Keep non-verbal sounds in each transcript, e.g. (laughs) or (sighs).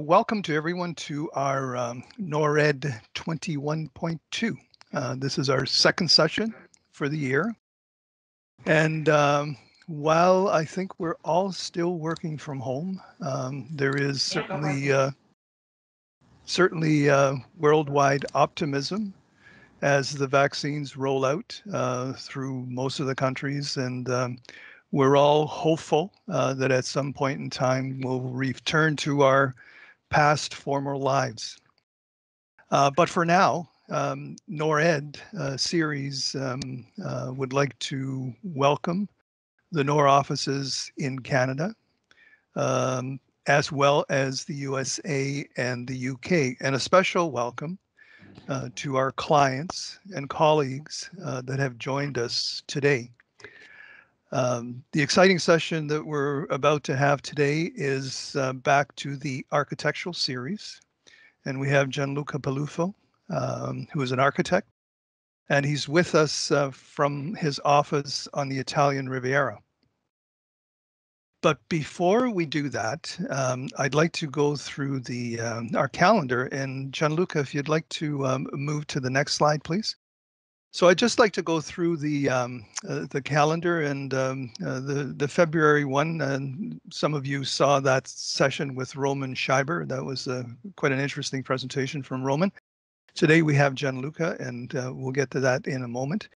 Welcome to everyone to our um, NORR ed 21.2. Uh, this is our second session for the year. And um, while I think we're all still working from home, um, there is certainly uh, certainly uh, worldwide optimism as the vaccines roll out uh, through most of the countries and um, we're all hopeful uh, that at some point in time we'll return to our past former lives. Uh, but for now, um, NORR ed uh, series um, uh, would like to welcome the NORR offices in Canada, um, as well as the USA and the UK, and a special welcome uh, to our clients and colleagues uh, that have joined us today. Um, the exciting session that we're about to have today is uh, back to the architectural series. And we have Gianluca Peluffo, um, who is an architect, and he's with us uh, from his office on the Italian Riviera. But before we do that, um, I'd like to go through the um, our calendar. And Gianluca, if you'd like to um, move to the next slide, please. So I'd just like to go through the um, uh, the calendar and um, uh, the the February one. And some of you saw that session with Roman Scheiber. That was uh, quite an interesting presentation from Roman. Today we have Gianluca, and uh, we'll get to that in a moment.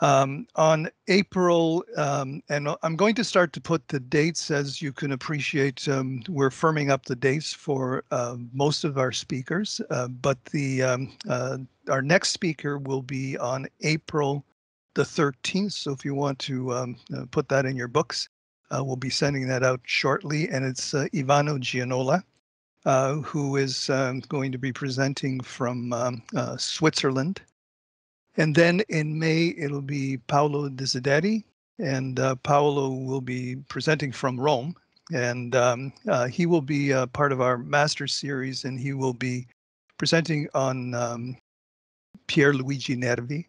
Um, on April, um, and I'm going to start to put the dates as you can appreciate. Um, we're firming up the dates for uh, most of our speakers, uh, but the um, uh, our next speaker will be on April the 13th. So if you want to um, uh, put that in your books, uh, we'll be sending that out shortly. And it's uh, Ivano Gianola, who is going to be presenting from Switzerland. And then in May, it'll be Paolo Desideri, and uh, Paolo will be presenting from Rome. And um, uh, he will be uh, part of our master series, and he will be presenting on um, Pier Luigi Nervi.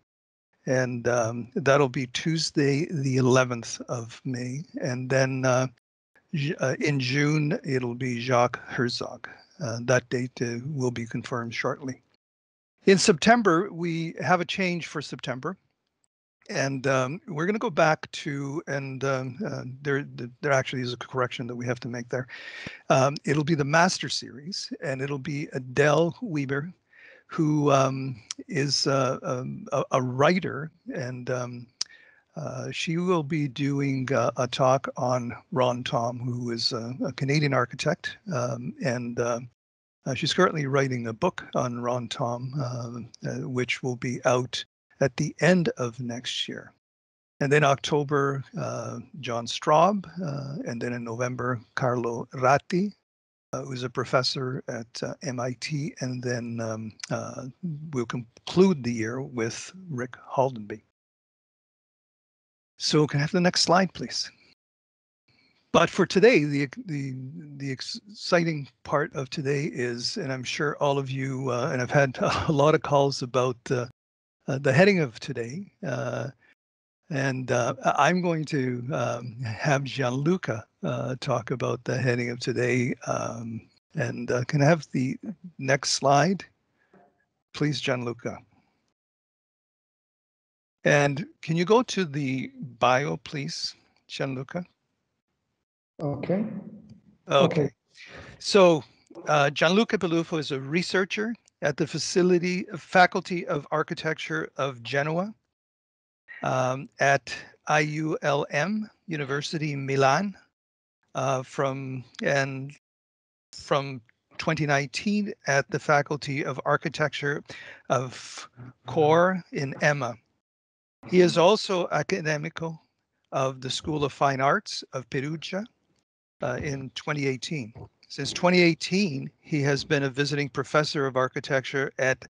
And um, that'll be Tuesday, the 11th of May. And then uh, uh, in June, it'll be Jacques Herzog. Uh, that date will be confirmed shortly. In September, we have a change for September. And um, we're going to go back to, and um, uh, there, there actually is a correction that we have to make there. Um, it'll be the Master Series, and it'll be Adele Weder, who um, is uh, um, a, a, writer, and um, uh, she will be doing uh, a talk on Ron Thom, who is a, a Canadian architect, and uh, uh, she's currently writing a book on Ron Thom, uh, uh, which will be out at the end of next year. And then October, uh, John Straub, uh, and then in November, Carlo Ratti, uh, who's a professor at MIT, and then um, we'll conclude the year with Rick Haldenby. So can I have the next slide, please? But for today, the the the exciting part of today is, and I'm sure all of you, uh, and I've had (laughs) a lot of calls about uh, uh, the heading of today, uh, and uh, I'm going to um, have Gianluca uh, talk about the heading of today. Um, and can I have the next slide, please, Gianluca? And can you go to the bio, please, Gianluca? Okay. Okay. okay. So uh, Gianluca Peluffo is a researcher at the facility Faculty of Architecture of Genoa um, at IULM University Milan uh, from and from 2019 at the Faculty of Architecture of Kore in Enna. He is also academico of the School of Fine Arts of Perugia uh, in 2018. Since 2018, he has been a visiting professor of architecture at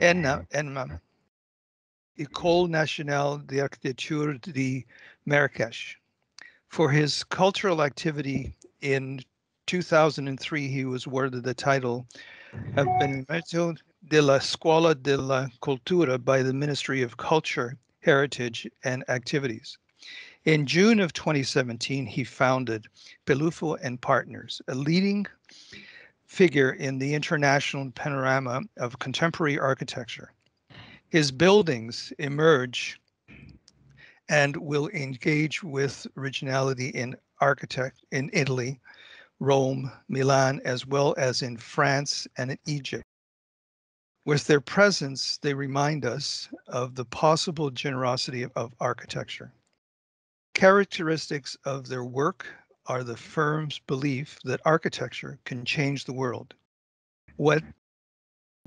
ENMA, ENMA École Nationale d'Architecture de Marrakech. For his cultural activity in 2003, he was awarded the title of Benedetto della Scuola della Cultura by the Ministry of Culture, Heritage, and Activities. In June of 2017, he founded Peluffo and Partners, a leading figure in the international panorama of contemporary architecture. His buildings emerge and will engage with originality in architect in Italy, Rome, Milan, as well as in France and in Egypt. With their presence, they remind us of the possible generosity of, of architecture. Characteristics of their work are the mm-hmm. firm's belief that architecture can change the world. What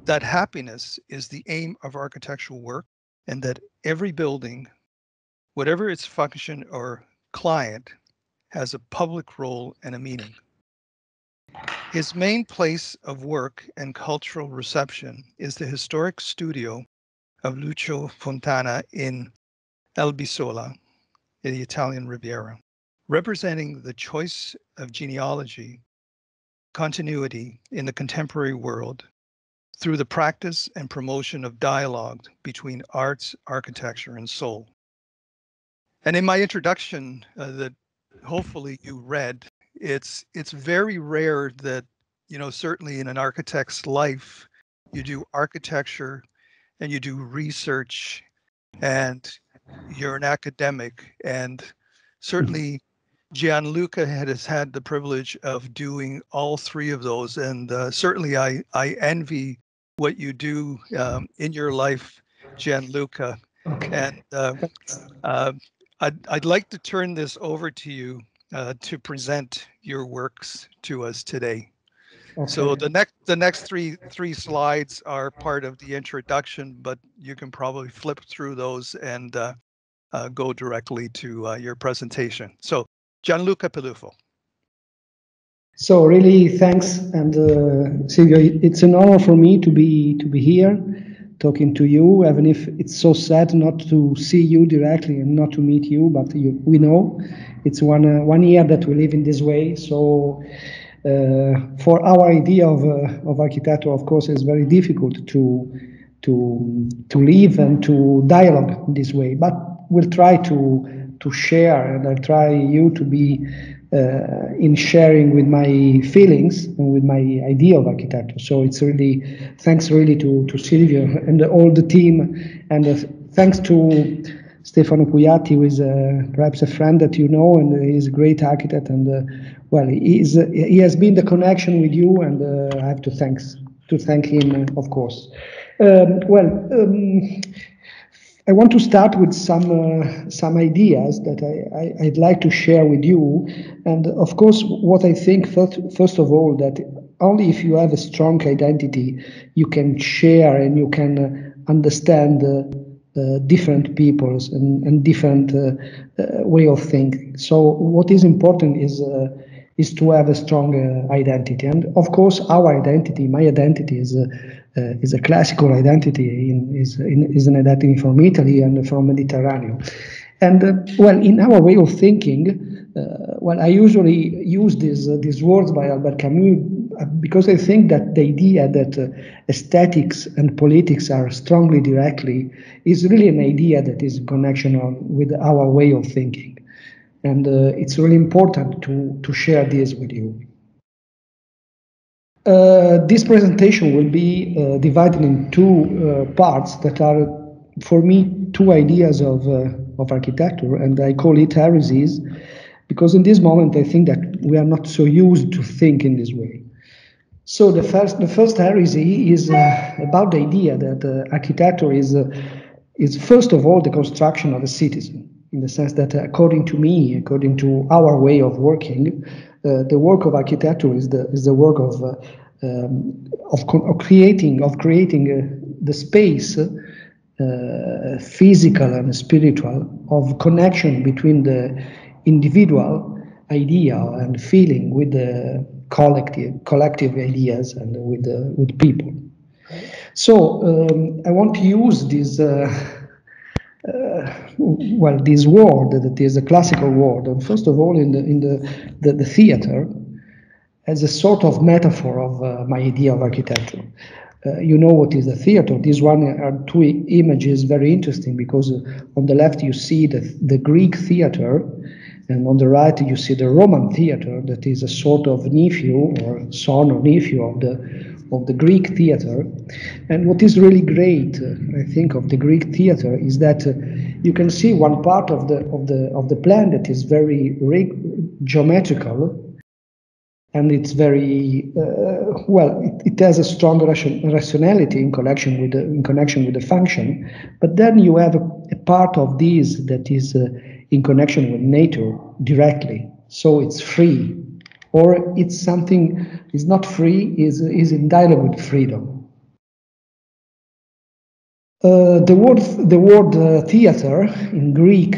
that happiness is the aim of architectural work, and that every building, whatever its function or client, has a public role and a meaning. His main place of work and cultural reception is the historic studio of Lucio Fontana in Albisola, in the Italian Riviera, representing the choice of genealogy, continuity in the contemporary world through the practice and promotion of dialogue between arts, architecture, and soul. And in my introduction uh, that hopefully you read, it's it's very rare that you know certainly in an architect's life you do architecture and you do research and you're an academic and certainly Gianluca has had the privilege of doing all three of those and uh, certainly I I envy what you do um, in your life Gianluca okay. and uh, uh, I'd, I'd like to turn this over to you uh, to present your works to us today. Okay. So the next the next three three slides are part of the introduction, but you can probably flip through those and uh, uh, go directly to uh, your presentation. So Gianluca Peluffo. So really, thanks, and uh, Silvio, it's an honor for me to be to be here talking to you, even if it's so sad not to see you directly and not to meet you, but you, we know it's one uh, one year that we live in this way. So for our idea of uh, of architecture, of course, it's very difficult to to to live and to dialogue this way. But we'll try to to share, and I'll try you to be uh, in sharing with my feelings and with my idea of architecture. So it's really thanks really to to Silvio and all the team, and uh, thanks to Stefano Pugliatti, who is uh, perhaps a friend that you know, and he's a great architect. And uh, well, he, is, uh, he has been the connection with you, and uh, I have to thanks to thank him, of course. Um, well, um, I want to start with some uh, some ideas that I, I, would like to share with you, and of course, what I think first, first of all that only if you have a strong identity, you can share and you can uh, understand uh, different peoples and, and different uh, uh, way of thinking. So what is important is is to have a strong identity, and of course our identity, my identity is. is a classical identity, in, is, in, is an identity from Italy and from Mediterranean. And well, in our way of thinking, uh, well, I usually use these uh, these words by Albert Camus because I think that the idea that uh, aesthetics and politics are strongly directly is really an idea that is in connection on, with our way of thinking. And uh, it's really important to, to share this with you. Uh, this presentation will be uh, divided in two uh, parts that are, for me, two ideas of, uh, of architecture, and I call it heresies, because in this moment I think that we are not so used to think in this way. So the first, the first heresy is uh, about the idea that uh, architecture is, uh, is first of all the construction of a citizen, in the sense that according to me, according to our way of working, uh, the work of architecture is the is the work of uh, um, of, of, creating of creating uh, the space, physical and spiritual, of connection between the individual idea and feeling with the collective collective ideas and with uh, with people. So um, I want to use this. Uh, uh, well, this word that is a classical word, and first of all, in the in the the, the theater, as a sort of metaphor of uh, my idea of architecture. Uh, you know what is the theater. This one are two images very interesting because uh, on the left you see the the Greek theater And on the right, you see the Roman theater, that is a sort of nephew or son or nephew of the of the Greek theater. And what is really great, uh, I think, of the Greek theater is that uh, you can see one part of the of the of the plan that is very geometrical, and it's very uh, well. It, it, has a strong ration, rationality in connection with the, in connection with the function. But then you have a, a part of this that is uh, in connection with nature directly. So it's free or it's something is not free, is, is in dialogue with freedom. Uh, the word, the word uh, theater in Greek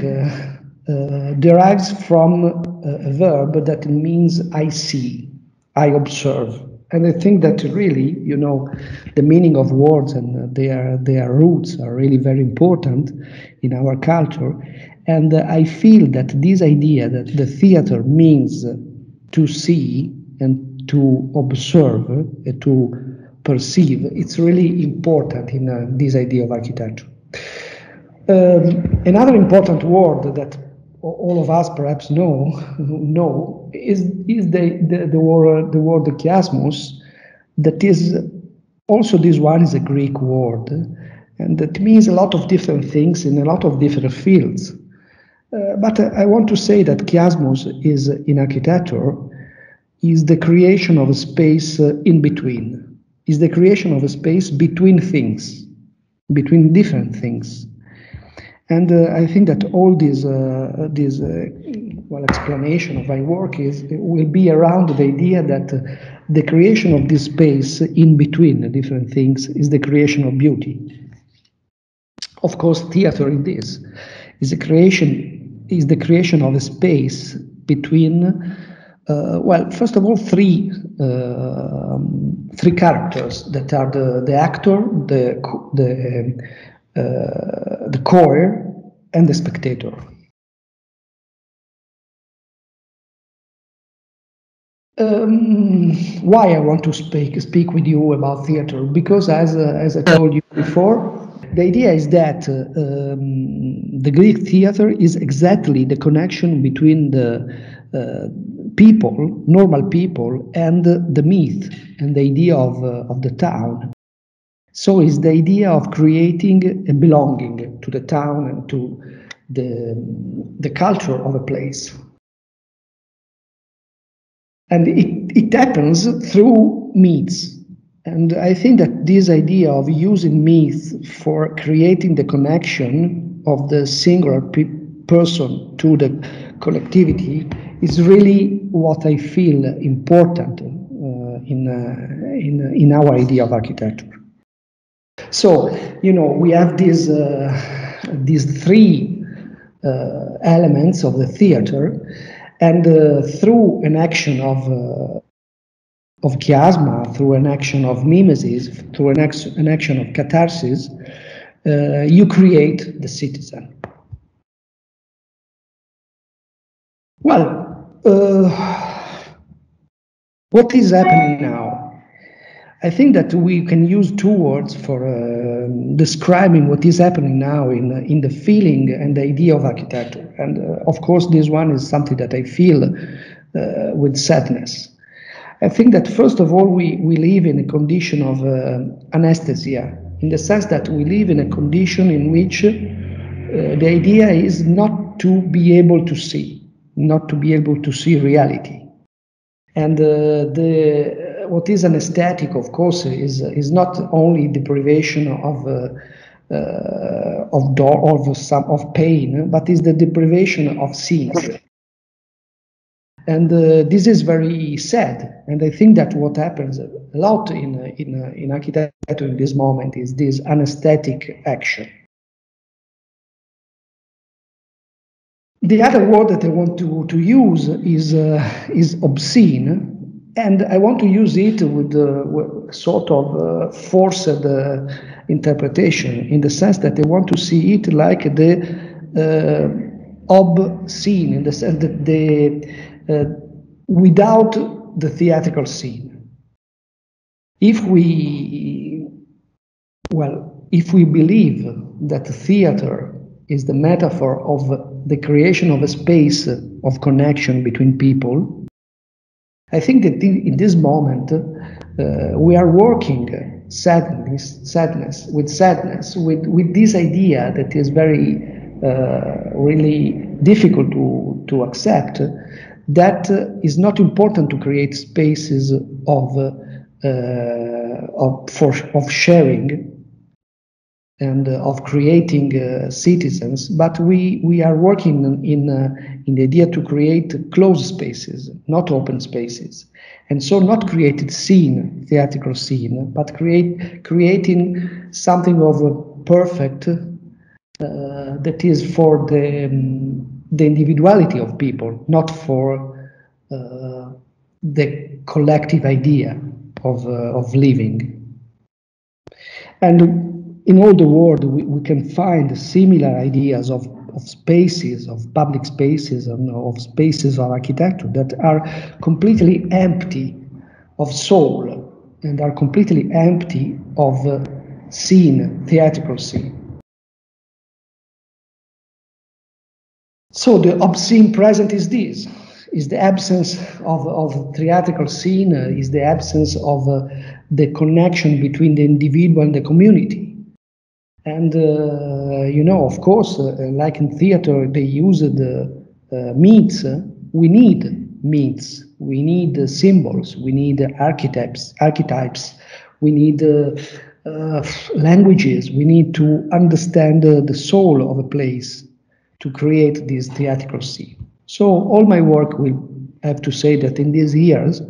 uh, uh derives from a verb that means I see, I observe. And I think that really, you know, the meaning of words and their, their roots are really very important in our culture. And I feel that this idea that the theater means to see and to observe, uh, to perceive, it's really important in uh, this idea of architecture. Um, another important word that all of us perhaps know (laughs) know is is the the, the word the word chiasmos that is also this one is a Greek word and that means a lot of different things in a lot of different fields. Uh, but I want to say that chiasmos is in architecture is the creation of a space uh, in between, is the creation of a space between things, between different things. And uh, I think that all this, uh, this uh, well, explanation of my work is will be around the idea that uh, the creation of this space in between the different things is the creation of beauty. Of course, theater in this is a creation is the creation of a space between uh, well, first of all, three uh, three characters that are the the actor, the the uh, the choir, and the spectator. Um, why I want to speak speak with you about theater? Because as uh, as I told you before, the idea is that uh, um, the Greek theater is exactly the connection between the uh, people, normal people, and the myth and the idea of, uh, of the town. So it's the idea of creating a belonging to the town and to the, the culture of a place. And it, it happens through myths. And I think that this idea of using myths for creating the connection of the singular pe person to the collectivity is really what I feel important uh, in, uh, in, in our idea of architecture. So, you know, we have these, uh, these three uh, elements of the theater, and uh, through an action of, uh, of chiasma, through an action of mimesis, through an, an action of catharsis, you create the citizen. Well, uh, what is happening now? I think that we can use two words for uh, describing what is happening now in in the feeling and the idea of architecture. And uh, of course, this one is something that I feel uh, with sadness. I think that first of all, we, we live in a condition of uh, anesthesia, in the sense that we live in a condition in which uh, the idea is not to be able to see not to be able to see reality. And uh, the what is anesthetic, of course, is is not only deprivation of uh, uh, of door of some of pain, but is the deprivation of scenes. And uh, this is very sad. And I think that what happens a lot in in in architecture in this moment is this anesthetic action. The other word that I want to, to use is, uh, is obscene, and I want to use it with uh, sort of uh, forced uh, interpretation in the sense that I want to see it like the uh, obscene, in the sense that the uh, without the theatrical scene. If we, well, if we believe that theater is the metaphor of the creation of a space of connection between people. I think that in this moment uh, we are working sadness, sadness with sadness, with, with this idea that is very uh, really difficult to, to accept, that uh, is not important to create spaces of, uh, of, for, of sharing and uh, of creating uh, citizens, but we, we are working in, in, uh, in the idea to create closed spaces, not open spaces. And so not created scene, theatrical scene, but create, creating something of a perfect uh, that is for the, um, the individuality of people, not for uh, the collective idea of, uh, of living. And in all the world, we, we can find similar ideas of, of spaces, of public spaces, and of spaces of architecture that are completely empty of soul and are completely empty of uh, scene, theatrical scene. So the obscene present is this, is the absence of, of theatrical scene, uh, is the absence of uh, the connection between the individual and the community and, uh, you know, of course, uh, like in theater, they use the uh, meats. we need meats. We need the symbols. We need archetypes. Archetypes. We need languages. We need to understand the soul of a place to create this theatrical scene. So all my work will have to say that in these years,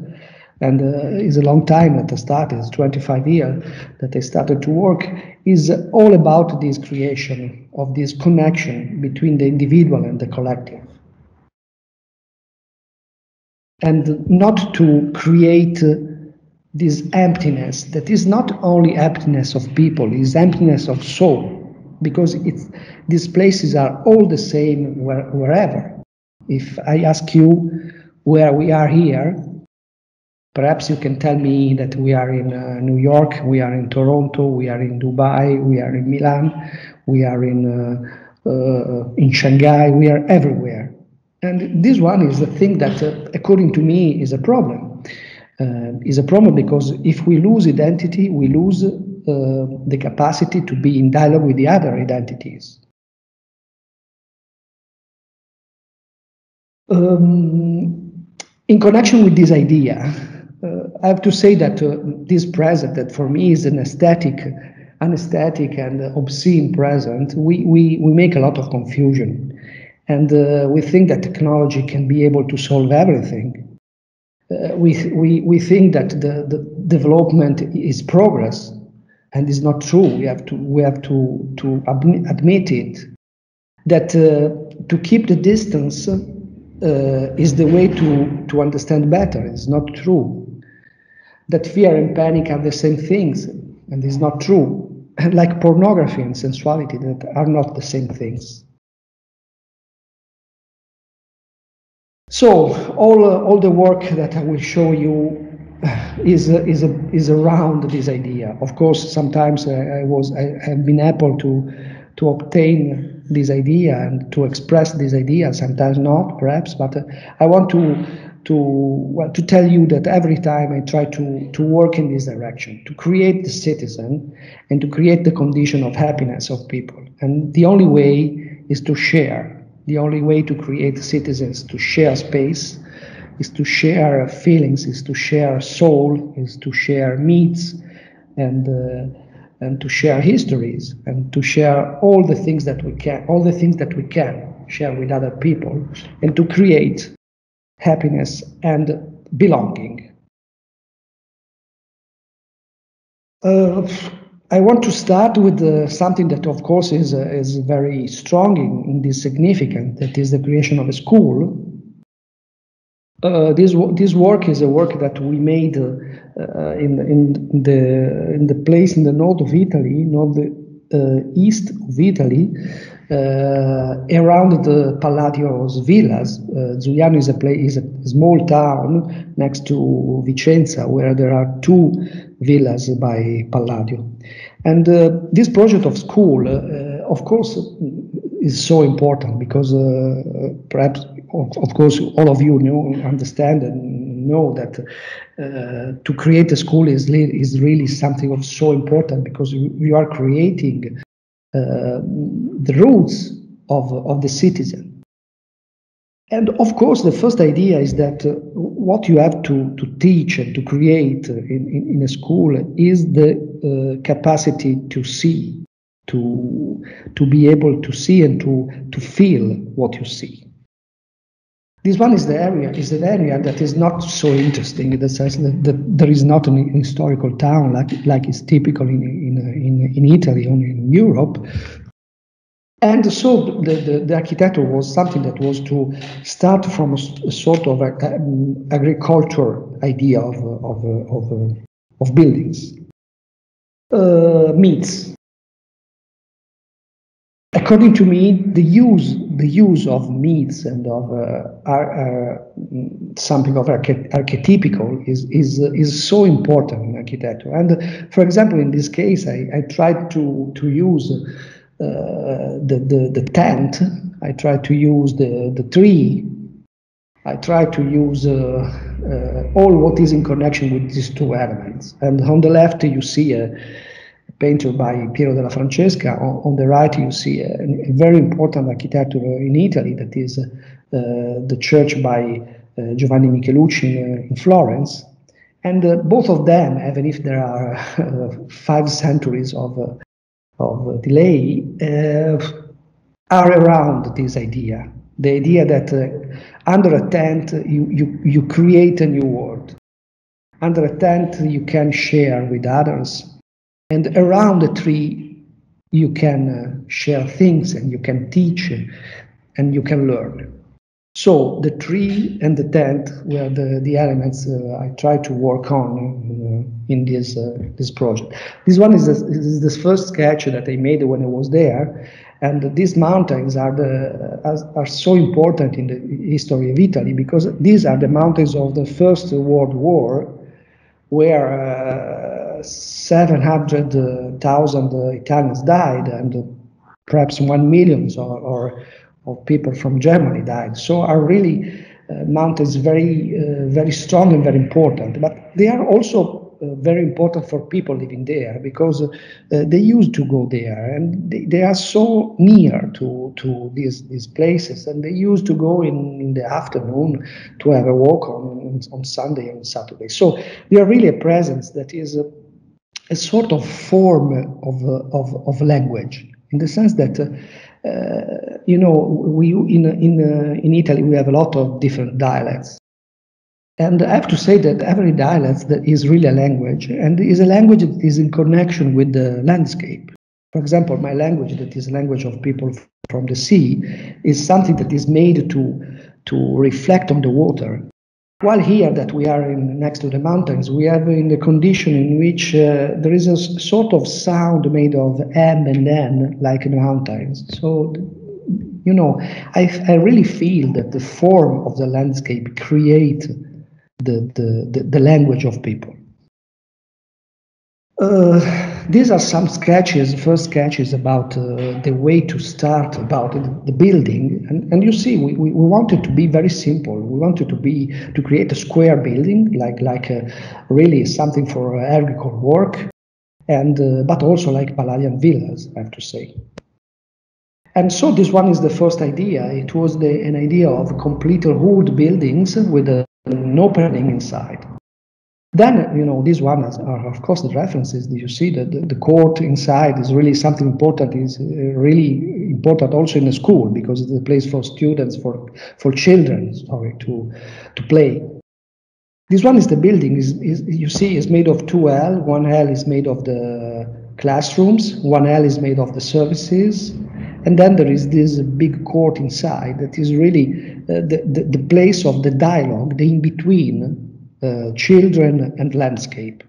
and uh, it's a long time that I started, it's 25 years that they started to work, is all about this creation of this connection between the individual and the collective. And not to create uh, this emptiness that is not only emptiness of people, is emptiness of soul, because it's, these places are all the same where, wherever. If I ask you where we are here, Perhaps you can tell me that we are in uh, New York, we are in Toronto, we are in Dubai, we are in Milan, we are in uh, uh, in Shanghai, we are everywhere. And this one is the thing that, uh, according to me, is a problem. Is a problem because if we lose identity, we lose the capacity to be in dialogue with the other identities. Um, in connection with this idea, I have to say that uh, this present, that for me is an aesthetic, anesthetic and obscene present, we, we, we make a lot of confusion. And uh, we think that technology can be able to solve everything. Uh, we, we, we think that the, the development is progress, and it's not true. We have to, we have to, to admit it. That uh, to keep the distance uh, is the way to, to understand better. It's not true that fear and panic are the same things, and it's not true. (laughs) like pornography and sensuality, that are not the same things. So all uh, all the work that I will show you (sighs) is uh, is a, is around this idea. Of course, sometimes I, I was I have been able to to obtain this idea and to express this idea. Sometimes not, perhaps, but uh, I want to to well, to tell you that every time I try to to work in this direction, to create the citizen and to create the condition of happiness of people. And the only way is to share. The only way to create citizens to share space is to share feelings, is to share soul, is to share needs, and uh, and to share histories and to share all the things that we can, all the things that we can share with other people, and to create happiness, and belonging. Uh, I want to start with uh, something that, of course, is, uh, is very strong in, in, this significant, that is the creation of a school. Uh, this, this work is a work that we made uh, in, in, the, in the place in the north of Italy, north the uh, east of Italy, around the Palladio's villas. Uh, Zugliano is a, place, is a small town next to Vicenza where there are two villas by Palladio. And uh, this project of school, uh, of course, is so important because uh, perhaps, of, of, course, all of you know, understand and know that uh, to create a school is, is really something of so important because you are creating uh, the roots of, of the citizen. And of course, the first idea is that uh, what you have to, to teach and to create in, in, in a school is the uh, capacity to see, to, to be able to see and to, to feel what you see. This one is the area is an area that is not so interesting in the sense that, that there is not an historical town like like is typical in in in, in Italy or in Europe. And so the, the, the, architecture was something that was to start from a, sort of a, um, agriculture idea of, of, of, of buildings. Uh, meets according to me, the use the use of myths and of uh, are, uh, something of arch- archetypical is is is so important in architecture. And for example, in this case, I, I tried to to use uh, the, the the tent. I tried to use the the tree. I tried to use uh, uh, all what is in connection with these two elements. And on the left, you see a painter by Piero della Francesca. On, on the right, you see a, a, very important architecture in Italy that is uh, the church by uh, Giovanni Michelucci in, uh, in Florence. And uh, both of them, even if there are uh, five centuries of, uh, of delay, are around this idea. The idea that under a tent, you, you, you create a new world. Under a tent, you can share with others and around the tree, you can uh, share things and you can teach and you can learn. So the tree and the tent were the, the elements uh, I tried to work on uh, in this uh, this project. This one is the, is the first sketch that I made when I was there, and these mountains are the are, are so important in the history of Italy because these are the mountains of the First World War, where uh, 700,000 Italians died, and perhaps 1 million or, or, or, people from Germany died. So are really uh, mountains very, uh, very strong and very important. But they are also uh, very important for people living there because uh, they used to go there and they, they are so near to, to these, these places and they used to go in, in the afternoon to have a walk on, on Sunday and Saturday. So they are really a presence that is a sort of form of, of, of language in the sense that uh, you know we in in uh, in Italy we have a lot of different dialects. And I have to say that every dialect that is really a language and is a language that is in connection with the landscape. For example my language that is language of people from the sea is something that is made to to reflect on the water while here that we are in, next to the mountains, we have in the condition in which uh, there is a sort of sound made of M and N, like in the mountains. So, you know, I, I really feel that the form of the landscape create the, the, the, the language of people. Uh, these are some sketches, first sketches about uh, the way to start about the building. And, and you see, we, we, we, wanted to be very simple. We wanted to be to create a square building, like like a, really something for agricultural work, and uh, but also like Palladian villas, I have to say. And so this one is the first idea. It was the, an idea of complete wood buildings with a, an opening inside. Then, you know, these ones are, of course, the references. You see that the, the court inside is really something important, is uh, really important also in the school because it's a place for students, for, for children, sorry, to, to play. This one is the building, is, is you see, is made of two L. One L is made of the classrooms, one L is made of the services, and then there is this big court inside that is really uh, the, the, the place of the dialogue, the in between children and landscape.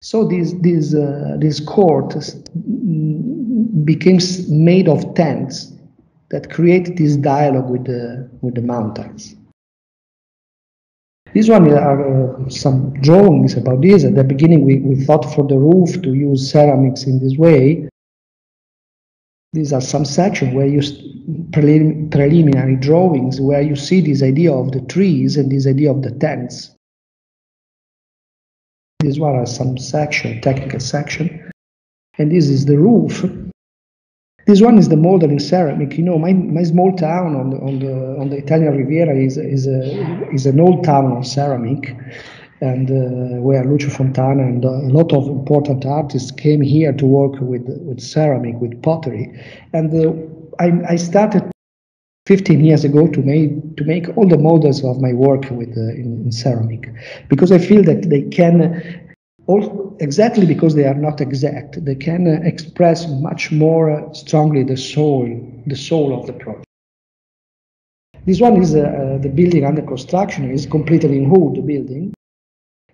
So this this uh, this court became made of tents that created this dialogue with the with the mountains. These one are uh, some drawings about this. At the beginning, we, we thought for the roof to use ceramics in this way. These are some sections where you prelim preliminary drawings where you see this idea of the trees and this idea of the tents. These one are some section, technical section, and this is the roof. This one is the moldering ceramic. You know, my, my small town on the on the on the Italian Riviera is is a is an old town of ceramic, and uh, where Lucio Fontana and a lot of important artists came here to work with with ceramic, with pottery, and uh, I, I started 15 years ago to make to make all the models of my work with uh, in, in, ceramic. Because I feel that they can all exactly because they are not exact they can express much more strongly the soul the soul of the project. This one is uh, uh the building under construction is completely in wood the building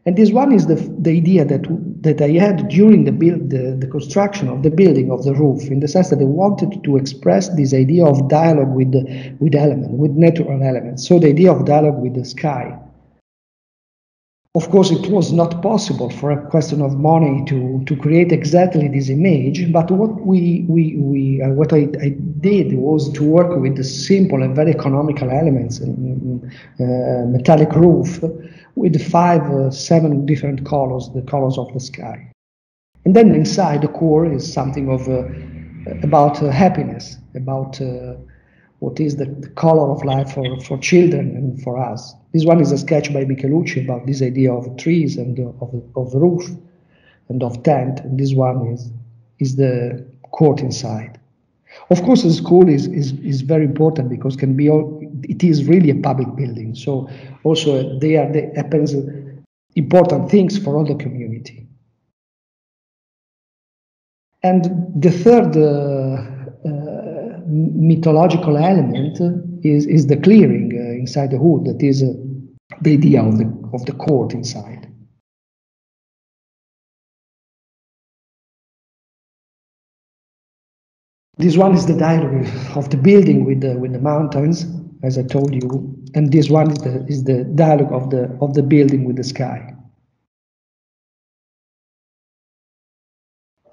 and this one is the, the idea that, that I had during the, build, the, the construction of the building of the roof, in the sense that I wanted to express this idea of dialogue with, the, with elements, with natural elements. So the idea of dialogue with the sky. Of course, it was not possible for a question of money to, to create exactly this image, but what we, we, we uh, what I, I, did was to work with the simple and very economical elements, uh, metallic roof, with five, uh, seven different colors, the colors of the sky. And then inside the core is something of uh, about uh, happiness, about uh, what is the, the, color of life for, for children and for us. This one is a sketch by Michelucci about this idea of trees and of, of roof and of tent. And this one is, is the court inside. Of course, the school is, is, is very important because can be all, it is really a public building. So also there, there happens important things for all the community. And the third uh, uh, mythological element is, is the clearing uh, inside the hood. That is uh, the idea of the, of the court inside. This one is the dialogue of the building with the with the mountains, as I told you, and this one is the is the dialogue of the of the building with the sky.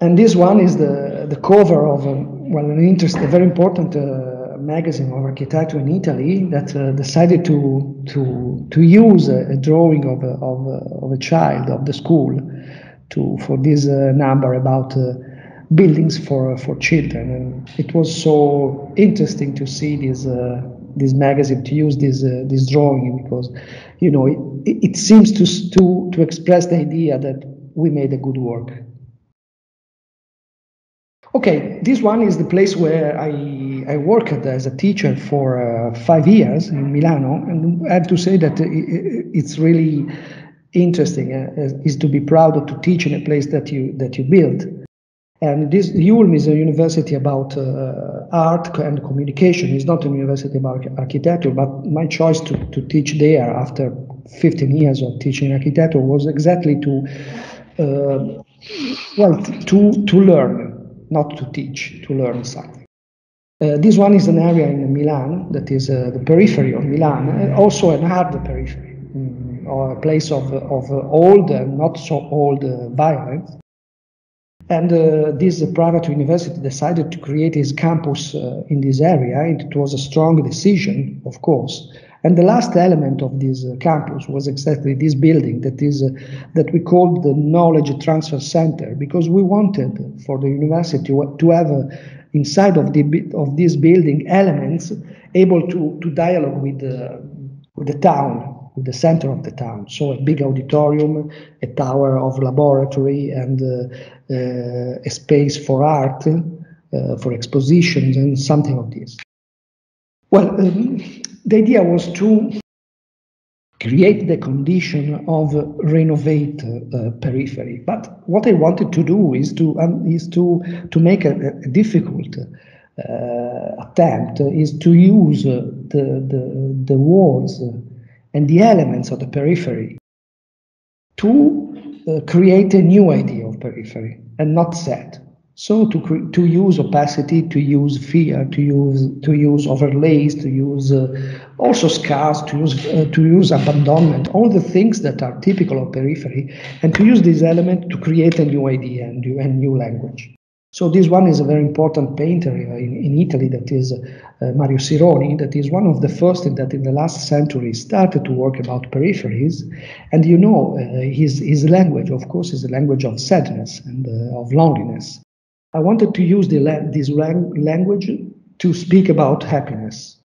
And this one is the the cover of a, well an interest a very important uh, magazine of architecture in Italy that uh, decided to to to use a, a drawing of a, of a, of a child of the school to for this uh, number about uh, buildings for for children, and it was so interesting to see this uh, this magazine to use this uh, this drawing because you know it, it seems to to to express the idea that we made a good work. Okay, this one is the place where I, I worked as a teacher for uh, five years in Milano, and I have to say that it's really interesting. Uh, is to be proud to teach in a place that you that you built. And this IULM is a university about uh, art and communication. It's not a university about architecture, but my choice to, to teach there after 15 years of teaching architecture was exactly to, uh, well, to, to learn, not to teach, to learn something. Uh, this one is an area in Milan that is uh, the periphery of Milan, and also an art periphery, um, or a place of, of old and not so old uh, violence. And uh, this private university decided to create its campus uh, in this area. And it was a strong decision, of course. And the last element of this uh, campus was exactly this building that is uh, that we called the Knowledge Transfer Center because we wanted for the university to, have uh, inside of the of this building elements able to to dialogue with with the town with the center of the town. So a big auditorium, a tower of laboratory, and uh, uh, a space for art, uh, for expositions, and something of this. Well, um, the idea was to create the condition of renovate uh, periphery. But what I wanted to do is to um, is to to make a, a difficult uh, attempt is to use uh, the the the walls and the elements of the periphery to uh, create a new idea of periphery and not set. So to, to use opacity, to use fear, to use to use overlays, to use uh, also scars, to use uh, to use abandonment, all the things that are typical of periphery, and to use this element to create a new idea and and new language. So this one is a very important painter in, in Italy that is uh, Mario Sironi, that is one of the first that in the last century started to work about peripheries. And you know, uh, his, his language, of course, is a language of sadness and uh, of loneliness. I wanted to use the, this language to speak about happiness.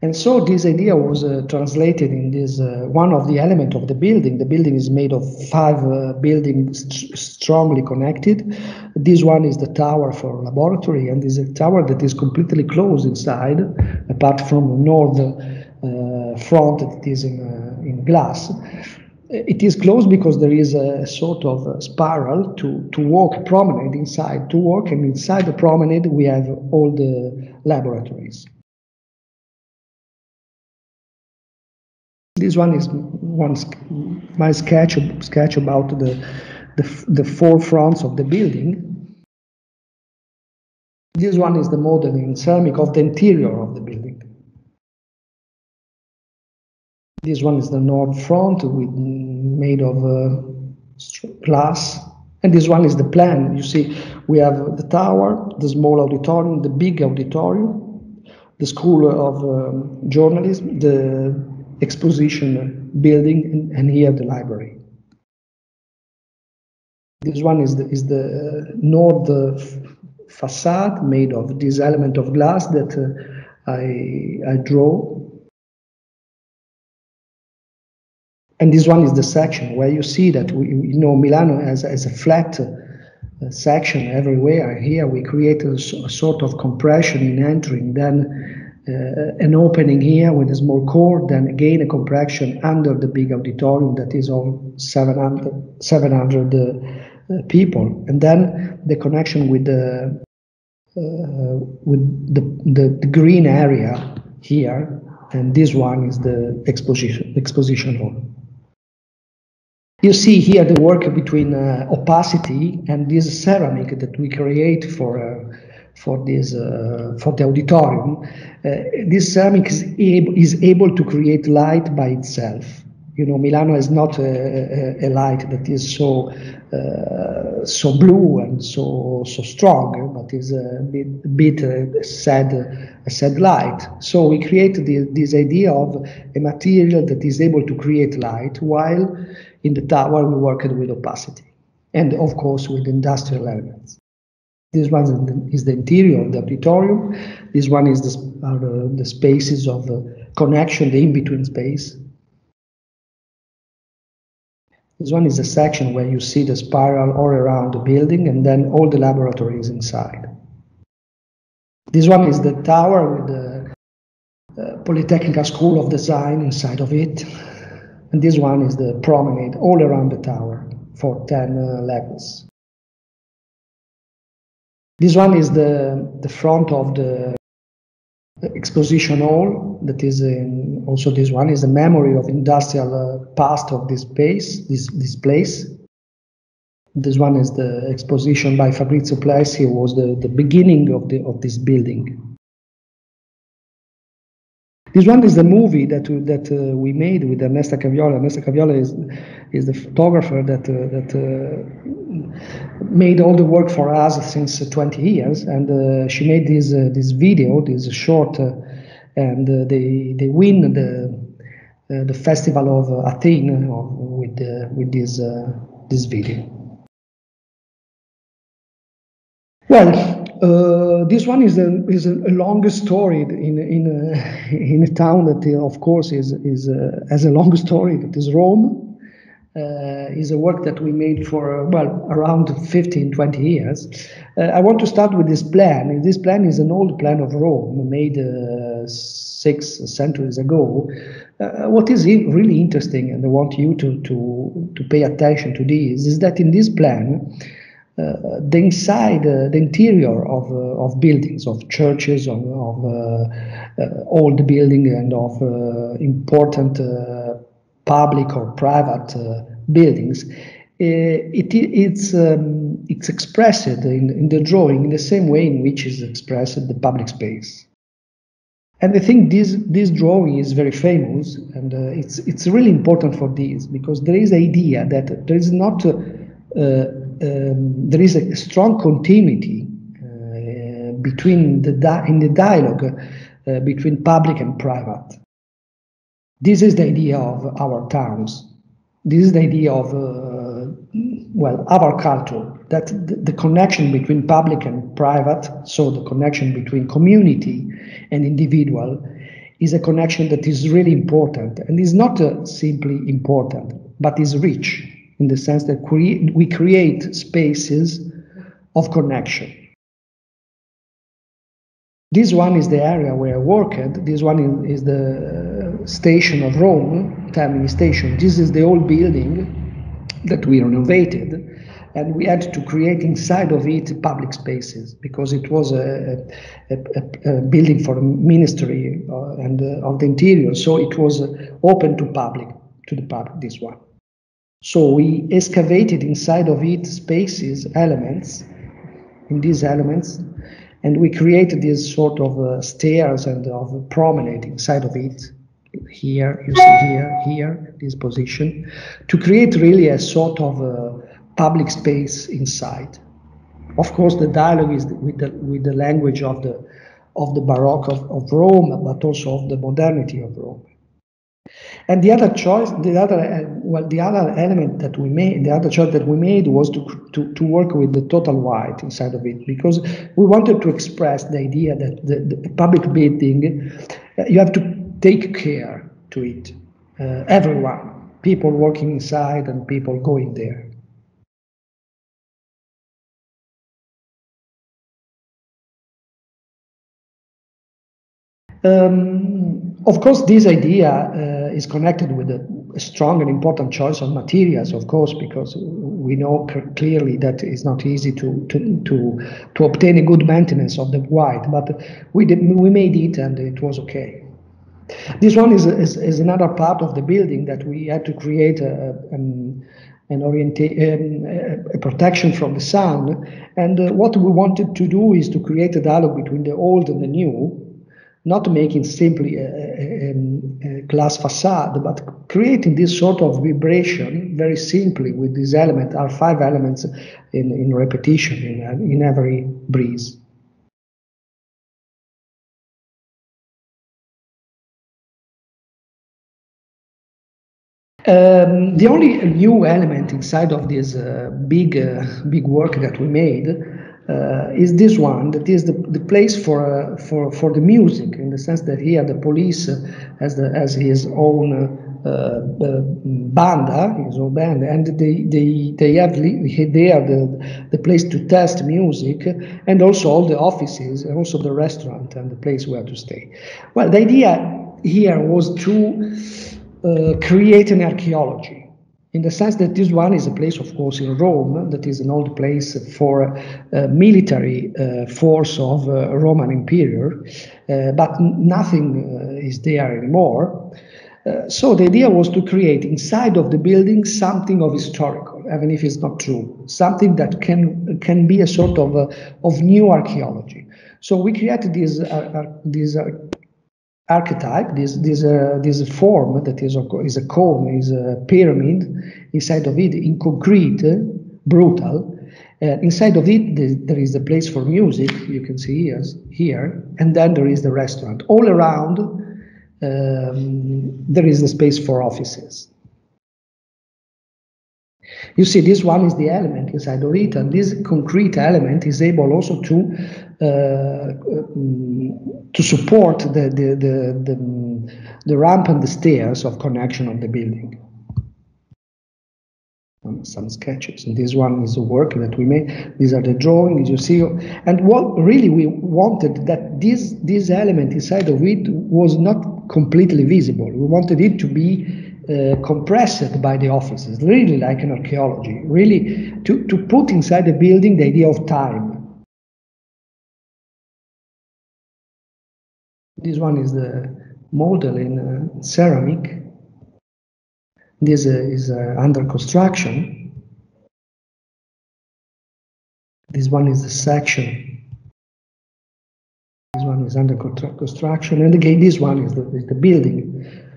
And so this idea was uh, translated in this uh, one of the element of the building. The building is made of five uh, buildings st strongly connected. This one is the tower for laboratory, and is a tower that is completely closed inside, apart from the north uh, front that is in uh, in glass. It is closed because there is a sort of a spiral to, to walk promenade inside, to walk, and inside the promenade we have all the laboratories. This one is one my sketch sketch about the the, the four fronts of the building. This one is the model in ceramic of the interior of the building. This one is the north front with made of uh, glass. And this one is the plan. You see, we have the tower, the small auditorium, the big auditorium, the school of um, journalism, the exposition building, and, and, here the library. This one is the, is the north facade made of this element of glass that uh, I, I draw And this one is the section where you see that we, you know Milano has, has a flat uh, section everywhere. Here we create a, a, sort of compression in entering, then uh, an opening here with a small core, then again a compression under the big auditorium that is of 700, 700 uh, uh, people, and then the connection with the uh, with the, the, the green area here, and this one is the exposition exposition hall. You see here the work between uh, opacity and this ceramic that we create for uh, for this uh, for the auditorium. Uh, this ceramic is able, is able to create light by itself. You know, Milano is not a, a, a light that is so uh, so blue and so so strong, but is a bit, bit uh, sad sad light. So we created this idea of a material that is able to create light while in the tower, we worked with opacity and, of course, with industrial elements. This one is the interior of the auditorium. This one is the, are the, spaces of the connection, the in-between space. This one is a section where you see the spiral all around the building and then all the laboratories inside. This one is the tower with the uh, Polytechnical School of Design inside of it. And this one is the promenade all around the tower for 10 uh, levels. This one is the, the front of the exposition hall that is in, also this one is a memory of industrial uh, past of this place this this place this one is the exposition by Fabrizio Plessi was the, the beginning of the of this building this one is the movie that that uh, we made with Ernesta Caviola. Ernesta Caviola is is the photographer that uh, that uh, made all the work for us since 20 years, and uh, she made this uh, this video, this short, uh, and they they win the the festival of Athens with with this this video. Well, uh, this one is a is a, long story in in (laughs) in a town that uh, of course is is uh, has a long story that is Rome. Uh, is a work that we made for well around 15 20 years. Uh, I want to start with this plan. This plan is an old plan of Rome made uh, six centuries ago. what is really interesting, and I want you to to to pay attention to this, is that in this plan uh, the inside, uh, the interior of, uh, of buildings, of churches, of, of old building and of important public or private buildings, it, it's, um, it's expressed in, in the drawing in the same way in which is expressed the public space. And I think this this drawing is very famous, and uh, it's it's really important for this because there is the idea that there is not uh, um, there is a strong continuity uh, between the in the dialogue uh, between public and private. This is the idea of our towns. This is the idea of uh, well our culture that the, connection between public and private, so the connection between community and individual, is a connection that is really important and is not uh, simply important, but is rich in the sense that cre- we create spaces of connection. This one is the area where I worked. This one is, is the station of Rome, Termini Station. This is the old building that we renovated and we had to create inside of it public spaces because it was a, a, a, a building for the ministry uh, and uh, of the interior. So it was uh, open to public to the public this one. So we excavated inside of it spaces elements in these elements and we created this sort of uh, stairs and of promenade inside of it here you see here here this position to create really a sort of a public space inside. Of course, the dialogue is with the, with the language of the, of the Baroque of, of Rome, but also of the modernity of Rome. And the other choice, the other well, the other element that we made, the other choice that we made was to, to, to work with the total white inside of it, because we wanted to express the idea that the, the public building, uh, you have to take care to it, uh, everyone, people working inside and people going there. Um, of course, this idea uh, is connected with a, strong and important choice of materials, of course, because we know clearly that it's not easy to, to, to, to obtain a good maintenance of the white, but we, did, we made it and it was okay. This one is, is, is another part of the building that we had to create a, um, an orientation, um, a protection from the sun. And uh, what we wanted to do is to create a dialogue between the old and the new, not making simply a, a, a, glass facade, but creating this sort of vibration very simply with these elements, are five elements in, in repetition in, in every breeze. Um, the only new element inside of this uh, big, uh, big work that we made uh, is this one that is the, the place for uh, for for the music in the sense that here the police uh, has the has his own uh, uh, banda his own band and they they they have they are the the place to test music and also all the offices and also the restaurant and the place where to stay. Well the idea here was to uh, create an archaeology in the sense that this one is a place, of course, in Rome, that is an old place for military uh, force of uh, Roman Empire, uh, but nothing uh, is there anymore. Uh, so the idea was to create inside of the building something of historical, even if it's not true, something that can can be a sort of of new archaeology. So we created this this archetype, this this uh, this form that is a, is a cone, is a pyramid inside of it in concrete, brutal. Uh, inside of it, the, there is a place for music. You can see here, here, and then there is the restaurant. All around, um, there is the space for offices. You see, this one is the element inside of it, and this concrete element is able also to uh, to support the, the, the, the, the ramp and the stairs of connection of the building. Um, some sketches, and this one is a work that we made. These are the drawings you see, and what really we wanted that this this element inside of it was not completely visible. We wanted it to be uh, compressed by the offices, really like an archaeology, really to, to put inside the building the idea of time. This one is the model in uh, ceramic. This uh, is uh, under construction. This one is the section. This one is under construction, and again, this one is the, is the building.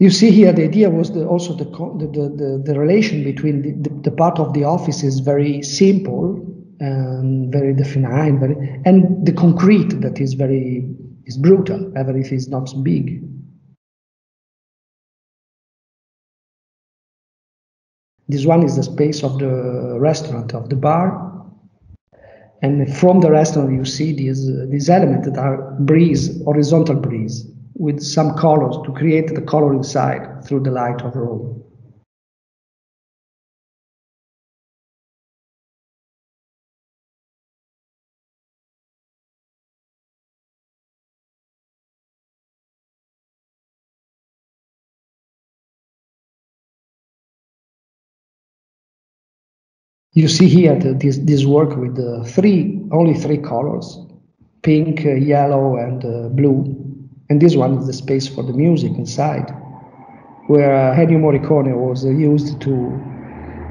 You see here, the idea was the, also the, the, the, the, relation between the, the, the part of the office is very simple and very defined, very, and the concrete that is very is brutal, even if it's not big. This one is the space of the restaurant, of the bar. And from the restaurant, you see these, these elements that are breeze, horizontal breeze, with some colors to create the color inside through the light of room. You see here the, this, this work with the three, only three colors, pink, uh, yellow, and uh, blue. And this one is the space for the music inside, where uh, Ennio Morricone was uh, used to,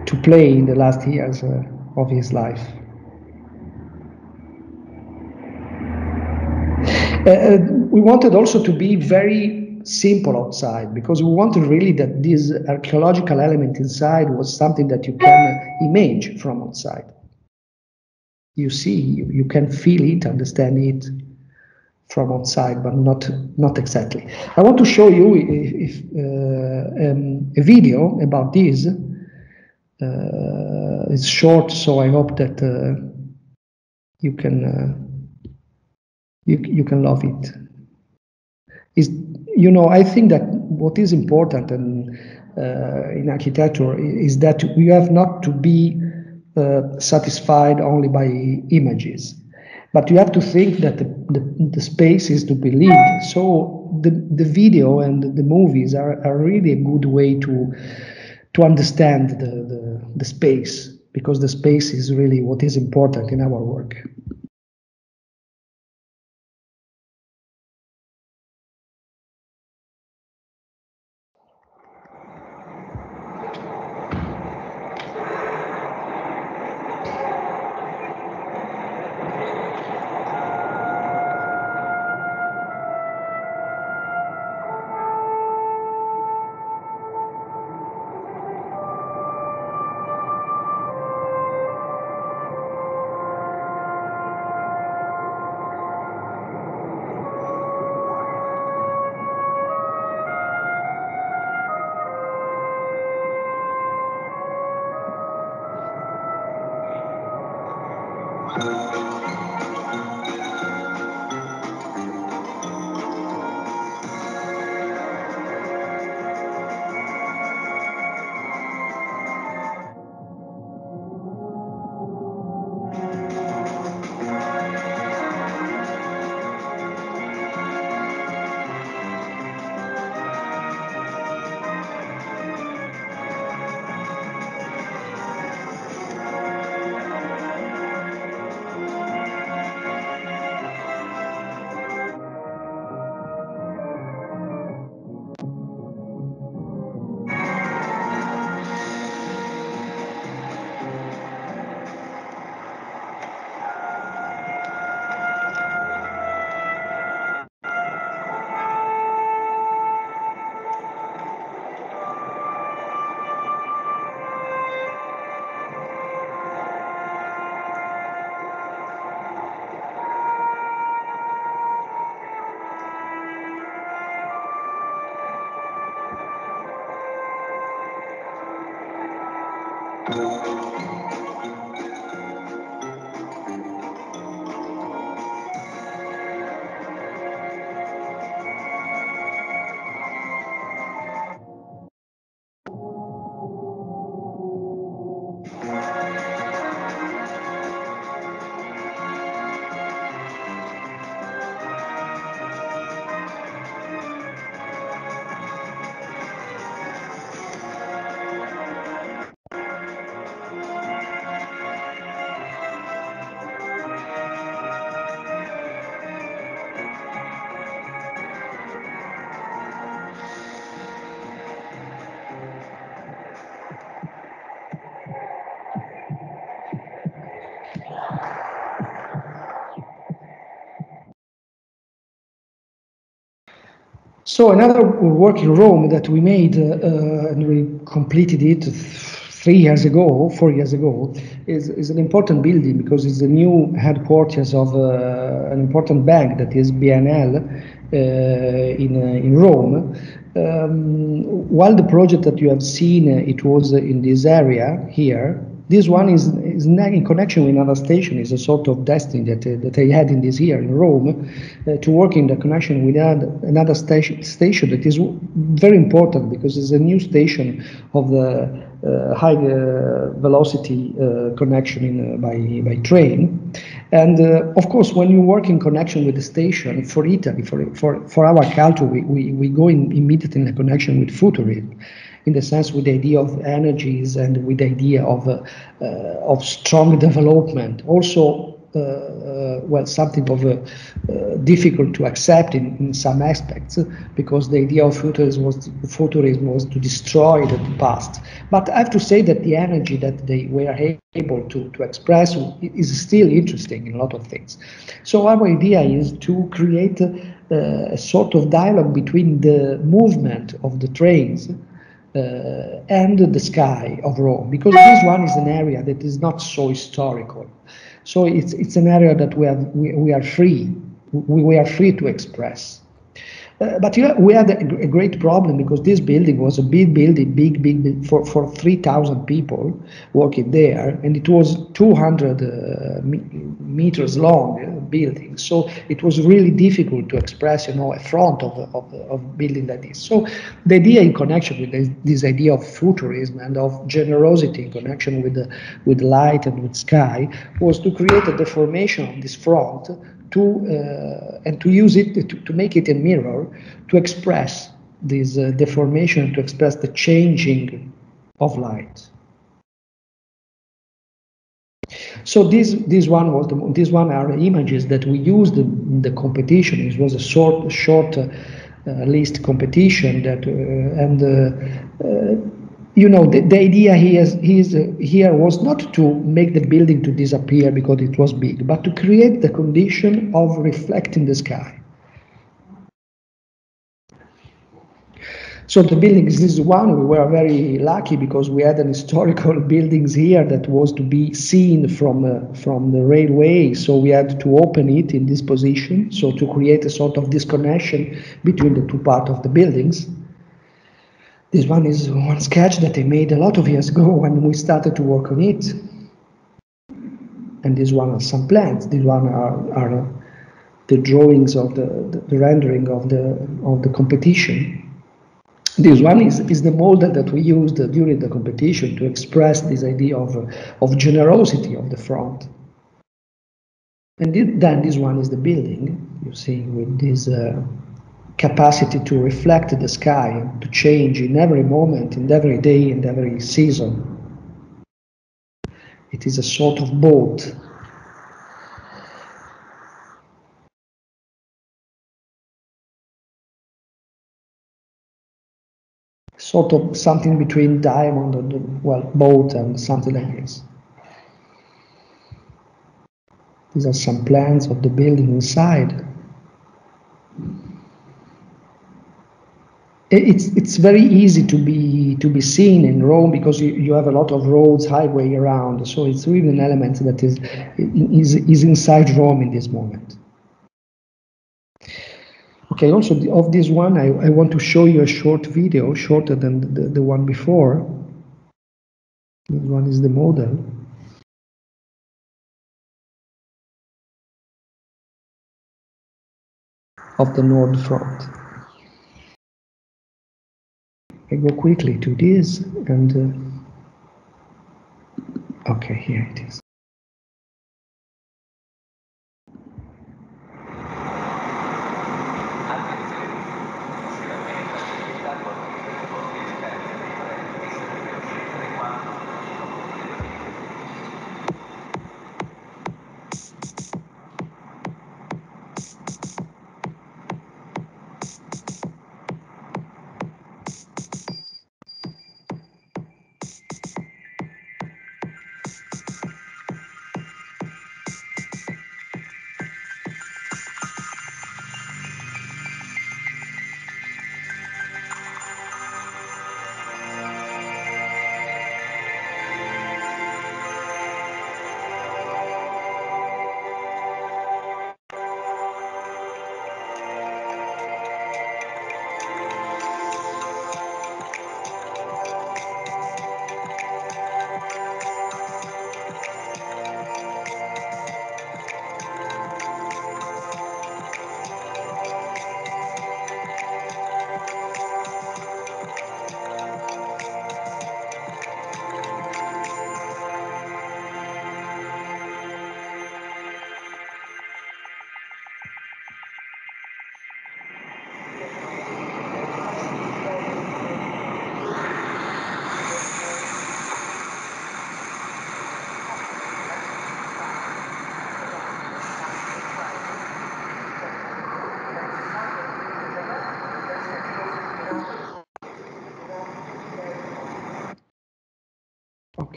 to play in the last years uh, of his life. Uh, we wanted also to be very simple outside because we wanted really that this archaeological element inside was something that you can image from outside. You see, you, you can feel it, understand it from outside, but not not exactly. I want to show you if, if uh, um, a video about this. Uh, it's short, so I hope that uh, you can uh, you you can love it. Is you know, I think that what is important in, uh, in architecture is that we have not to be uh, satisfied only by images, but you have to think that the, the, the, space is to be lived. So the, the video and the movies are, are really a good way to to understand the, the, the space because the space is really what is important in our work. So another work in Rome that we made uh, and we completed it three years ago, four years ago, is, is an important building because it's the new headquarters of uh, an important bank that is BNL uh, in, uh, in Rome. Um, while the project that you have seen, uh, it was in this area here, this one is, is in connection with another station, is a sort of destiny that, uh, that I had in this year in Rome, uh, to work in the connection with another station, station that is very important because it's a new station of the uh, high uh, velocity uh, connection in, uh, by, by train. And of course, when you work in connection with the station, for Italy, for, for, for our culture, we, we, we go in immediately in connection with futurism in the sense with the idea of energies and with the idea of uh, uh, of strong development. Also, uh, uh, well, something of a, uh, difficult to accept in, in some aspects because the idea of futurism was futurism was to destroy the past. But I have to say that the energy that they were able to, to express is still interesting in a lot of things. So our idea is to create a, a sort of dialogue between the movement of the trains uh, Uh, and the sky of Rome, because this one is an area that is not so historical. So it's it's an area that we have we, we are free we, we are free to express. Uh, but we had a, a, great problem because this building was a big building, big, big, for, for 3,000 people working there, and it was 200 uh, meters long uh, building. So it was really difficult to express, you know, a front of of, of building like this. So the idea in connection with this, this idea of futurism and of generosity in connection with the, with light and with sky was to create a deformation of this front to uh, and to use it to, to make it a mirror to express this uh, deformation, to express the changing of light. So this this one was the this one are images that we used in the competition. It was a short short uh, list competition that uh, and uh, uh, you know, the, the idea here, is, uh, here was not to make the building to disappear because it was big, but to create the condition of reflecting the sky. So the building is this one. We were very lucky because we had an historical (laughs) buildings here that was to be seen from uh, from the railway. So we had to open it in this position, so to create a sort of disconnection between the two part of the buildings. This one is one sketch that I made a lot of years ago when we started to work on it. And this one are some plans. This one are, are the drawings of the, the, the, rendering of the of the competition. This one is, is the model that we used during the competition to express this idea of, of generosity of the front. And then this one is the building, you see, with this uh, capacity to reflect the sky, to change in every moment, in every day, in every season. It is a sort of boat. Sort of something between diamond and well, boat and something like this. These are some plans of the building inside. It's it's very easy to be to be seen in Rome because you, you have a lot of roads, highway around. So it's really an element that is is is inside Rome in this moment. Okay, also the, of this one, I, I want to show you a short video, shorter than the, the one before. This one is the model. Of the North Front. I go quickly to this and uh, okay, here it is.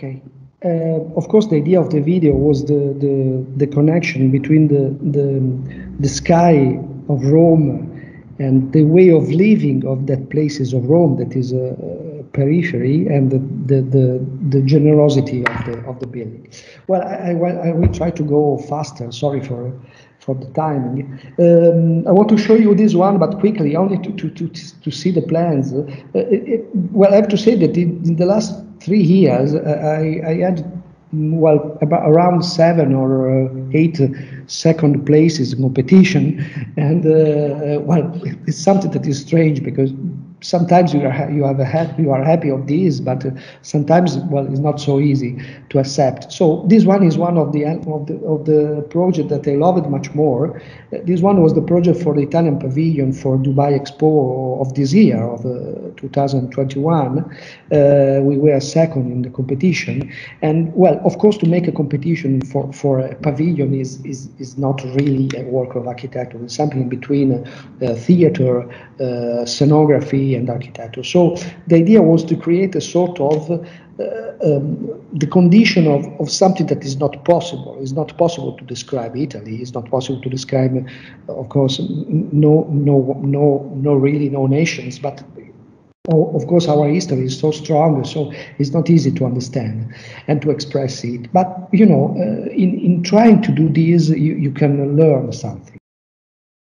Okay. Uh, of course, the idea of the video was the, the, the connection between the, the, the sky of Rome and the way of living of that places of Rome that is a, a periphery and the, the, the, the, generosity of the, of the building. Well, I, I, I, will try to go faster. Sorry for for the timing. Um, I want to show you this one, but quickly, only to, to, to, to see the plans. Uh, it, well, I have to say that in, in the last three years, I, I had well about around seven or uh, eight uh, places in competition, and uh, uh well, it's something that is strange because sometimes you are you have a happy, you are happy of this, but uh, sometimes well it's not so easy to accept. So this one is one of the of the of the project that I loved much more. Uh, this one was the project for the Italian pavilion for Dubai Expo of this year of uh, 2021. Uh, we were second in the competition, and well, of course, to make a competition for for a pavilion is is is not really a work of architecture. It's something between theater, uh, scenography and architecture. So the idea was to create a sort of uh, um, the condition of, of something that is not possible. It's not possible to describe Italy. It's not possible to describe, of course, no, no, no, no, really no nations. But of course, our history is so strong, so it's not easy to understand and to express it. But you know, uh, in in trying to do this, you, you can learn something.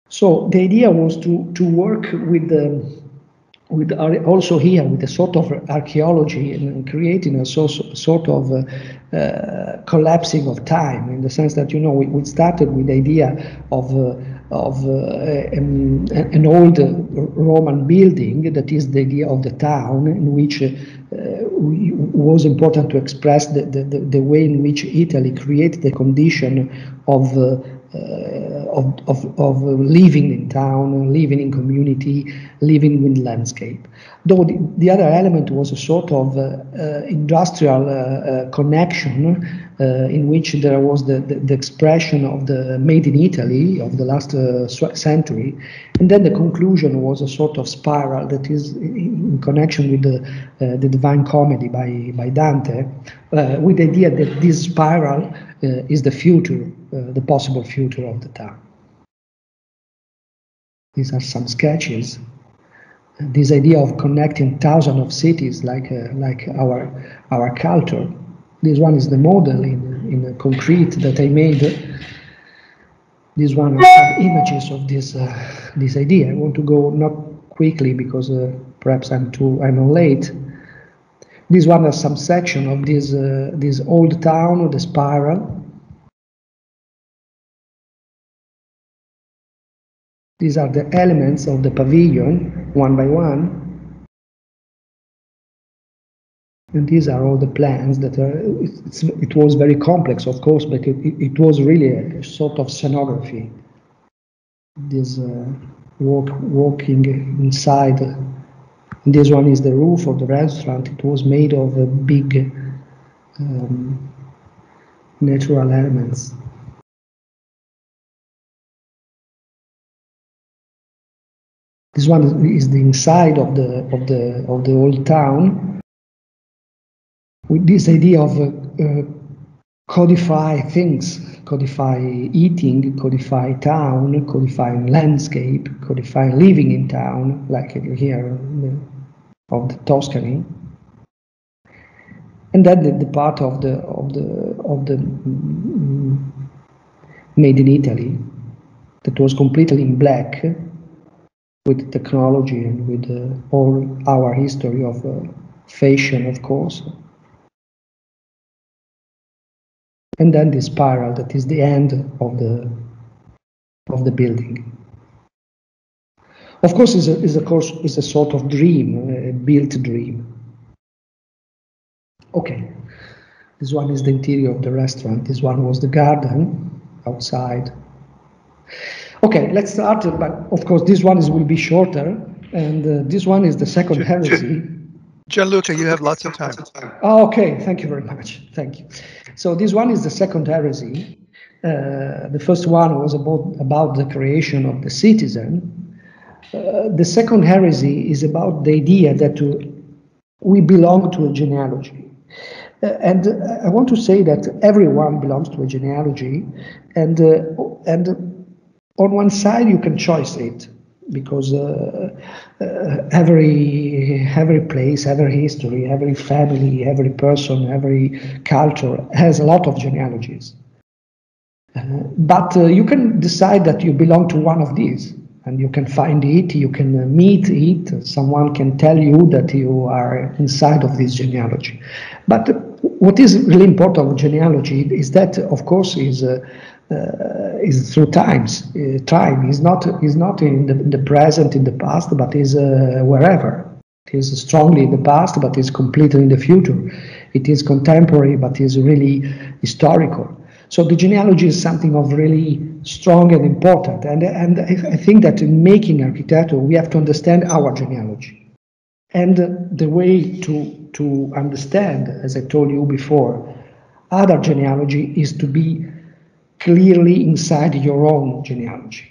So the idea was to to work with the with also here with a sort of archaeology and creating a so, sort of uh, uh, collapsing of time in the sense that you know we, we started with the idea of uh, of uh, an, old Roman building that is the idea of the town in which uh, was important to express the, the, the, way in which Italy created the condition of uh, of, of, of living in town, living in community, living with landscape. Though the, the other element was a sort of uh, uh, industrial uh, uh connection uh, in which there was the, the, the, expression of the made in Italy of the last uh, century. And then the conclusion was a sort of spiral that is in connection with the, the Divine Comedy by, by Dante, with the idea that this spiral is the future, the possible future of the town. These are some sketches. This idea of connecting thousands of cities, like uh, like our our culture. This one is the model in in concrete that I made. This one are some images of this uh, this idea. I want to go not quickly because uh, perhaps I'm too I'm late. This one has some section of this uh, this old town, the spiral, These are the elements of the pavilion, one by one. And these are all the plans that are, it was very complex, of course, but it, it, was really a sort of scenography. This uh, walk, walking inside, this one is the roof of the restaurant. It was made of uh, big um, natural elements. This one is the inside of the of the of the old town. With this idea of uh, uh, codify things, codify eating, codify town, codifying landscape, codify living in town, like here of the Tuscany. And then the, the, part of the of the of the mm, made in Italy that was completely in black with technology and with uh, all our history of uh, fashion, of course. And then the spiral that is the end of the of the building. Of course, is a is a course is a sort of dream, a built dream. Okay, this one is the interior of the restaurant. This one was the garden outside. Okay, let's start, but of course this one is will be shorter, and uh, this one is the second heresy. Gianluca, you have lots of time. Oh, okay, thank you very much. Thank you. So this one is the second heresy. Uh, the first one was about about the creation of the citizen. Uh, the second heresy is about the idea that we belong to a genealogy. Uh, and I want to say that everyone belongs to a genealogy, and uh, and on one side you can choose it because uh, uh, every every place, every history, every family, every person, every culture has a lot of genealogies. Uh, but uh, you can decide that you belong to one of these, and you can find it, you can uh, meet it. Someone can tell you that you are inside of this genealogy. But what is really important of genealogy is that, of course, is uh, uh, is through times. Uh, time is not is not in the, in the, present, in the past, but is uh, wherever. It is strongly in the past, but is completely in the future. It is contemporary, but is really historical. So the genealogy is something of really strong and important. And, and I think that in making architecture, we have to understand our genealogy. And the way to, to understand, as I told you before, other genealogy is to be clearly inside your own genealogy.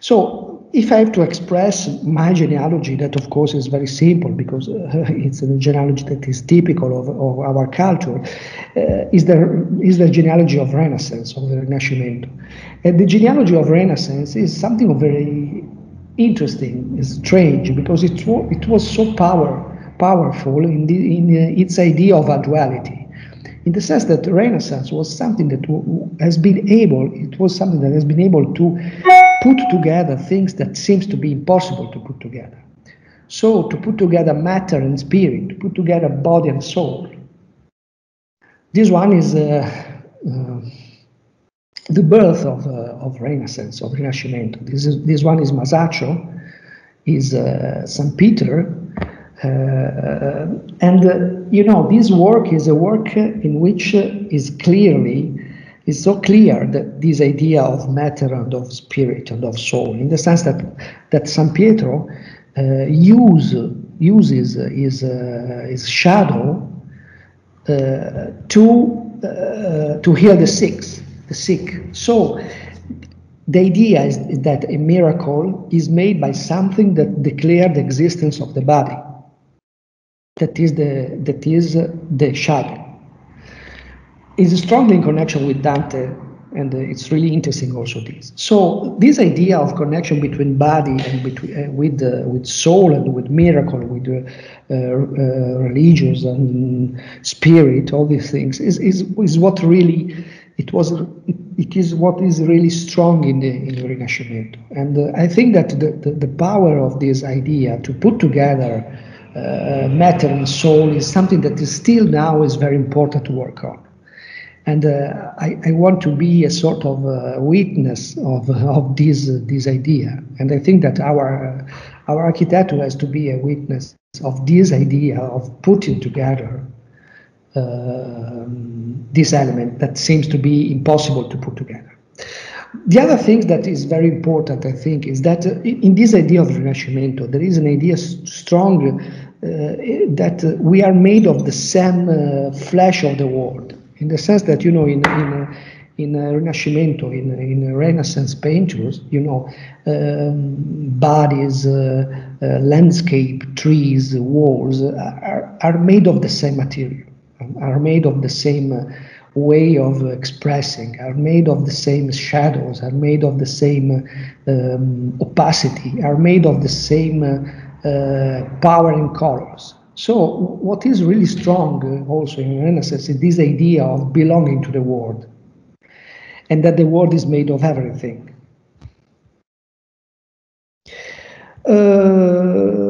So if I have to express my genealogy, that of course is very simple because uh, (laughs) it's a genealogy that is typical of, of our culture, uh, is, the, is the genealogy of Renaissance, of the Rinascimento. And the genealogy of Renaissance is something very interesting, strange, because it, it was so power, powerful in, the, in uh, its idea of a duality in the sense that Renaissance was something that has been able, it was something that has been able to put together things that seems to be impossible to put together. So to put together matter and spirit, to put together body and soul. This one is uh, uh, the birth of, uh, of Renaissance, of Rinascimento. This, is, this one is Masaccio, is uh, St. Peter, uh, and uh, you know this work is a work in which is clearly is so clear that this idea of matter and of spirit and of soul, in the sense that that San Pietro uh, use, uses his, uh, his shadow uh, to uh, to heal the sick, the sick. So the idea is, is that a miracle is made by something that declared the existence of the body. That is the that is the shadow is strongly in connection with Dante, and uh, it's really interesting also this. So this idea of connection between body and between uh, with uh, with soul and with miracle, with uh, uh, uh, religious and spirit, all these things is is is what really it was. It, it is what is really strong in the in the Rinascimento, and I think that the, the, the power of this idea to put together. Matter and soul is something that is still now is very important to work on and uh, I, I, want to be a sort of uh, witness of, of this, uh, this idea. And I think that our, our architecture has to be a witness of this idea of putting together um, this element that seems to be impossible to put together. The other thing that is very important, I think, is that in this idea of Rinascimento, there is an idea strong uh, that we are made of the same uh, flesh of the world. In the sense that you know in in in uh, Rinascimento, in in Renaissance painters, you know, um, bodies, uh, uh, landscape, trees, walls are, are made of the same material, are made of the same uh, way of expressing, are made of the same shadows, are made of the same um, opacity, are made of the same uh, power and colors. So what is really strong uh, also in Renaissance is this idea of belonging to the world and that the world is made of everything. Uh,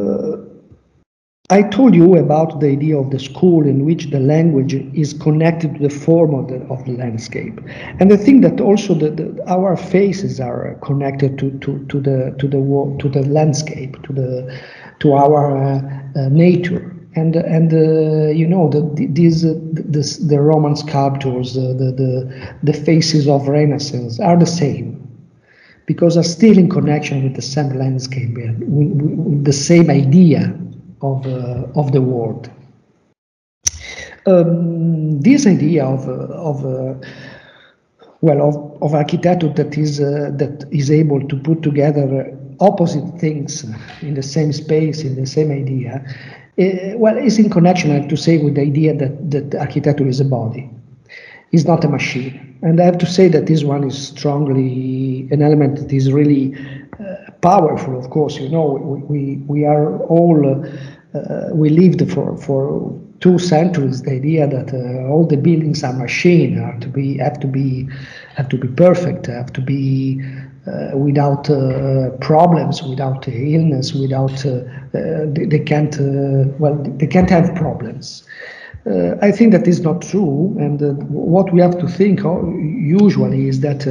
I told you about the idea of the school in which the language is connected to the form of the, of the landscape. And I think that also the, the, our faces are connected to, to, to, the, to, the, to the landscape, to, the, to our uh, uh, nature. And and uh, you know the, these uh, the, the Roman sculptures, uh, the, the the faces of Renaissance are the same. Because are still in connection with the same landscape, with, with the same idea of uh, of the world. Um, this idea of uh, of uh, well of, of architecture that is that is able to put together opposite things in the same space in the same idea uh, well, it's in connection, I have to say, with the idea that, that architecture is a body, it's not a machine. And I have to say that this one is strongly an element that is really uh, powerful, of course. You know, we, we, we are all, uh, we lived for, for two centuries the idea that uh, all the buildings are machine, are to be, have to be, have to be perfect, have to be uh, without uh, problems, without illness, without uh, they, they, can't well they can't have problems. I think that is not true, and what we have to think usually is that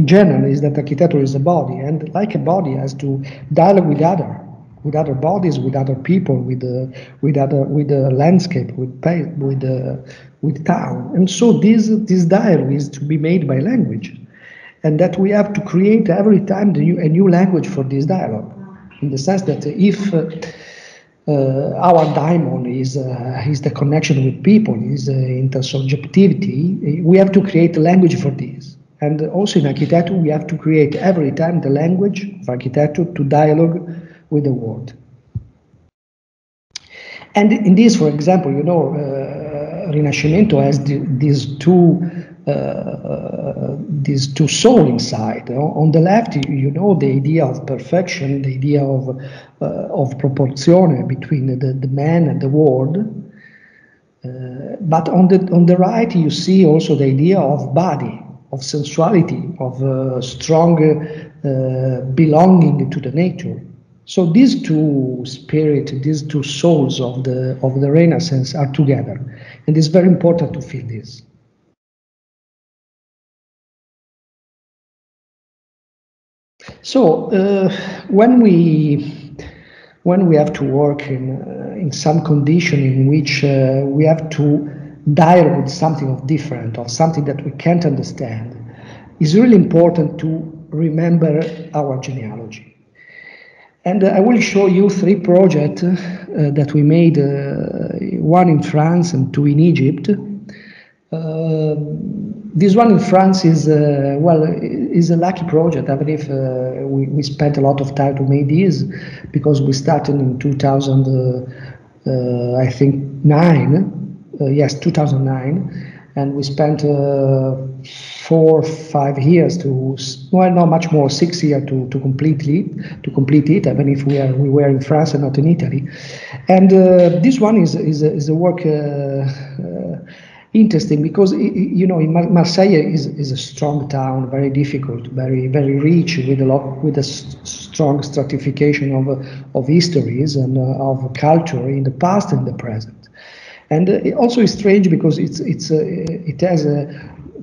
in general is that architecture is a body, and like a body has to dialogue with other with other bodies, with other people, with uh, with other with the landscape, with with uh, with town, and so this this dialogue is to be made by language and that we have to create every time new, a new language for this dialogue. In the sense that if uh, uh, our diamond is uh, is the connection with people, is uh, intersubjectivity, we have to create a language for this. And also in architecture, we have to create every time the language of architecture to dialogue with the world. And in this, for example, you know, uh, Rinascimento has the, these two uh, these two souls inside. On the left, you know the idea of perfection, the idea of uh, of proportion between the, the man and the world. Uh, but on the on the right, you see also the idea of body, of sensuality, of uh, strong uh, belonging to the nature. So these two spirits, these two souls of the of the Renaissance are together, and it's very important to feel this. So uh, when we when we have to work in uh, in some condition in which uh, we have to deal with something of different or something that we can't understand, it's really important to remember our genealogy. And uh, I will show you three projects uh, that we made, uh, one in France and two in Egypt. this one in France is well is a lucky project. I believe uh, we, we spent a lot of time to make this because we started in 2000, uh, uh, I think nine, uh, yes, 2009, and we spent uh, four, five years to, well, not much more, six years to to completely to complete it. Even if we are we were in France and not in Italy, and uh, this one is is is a work interesting because you know in Marseille is, is a strong town, very difficult, very very rich with a lot with a strong stratification of of histories and uh, of culture in the past and the present. And uh, it also is strange because it's it's uh, it has a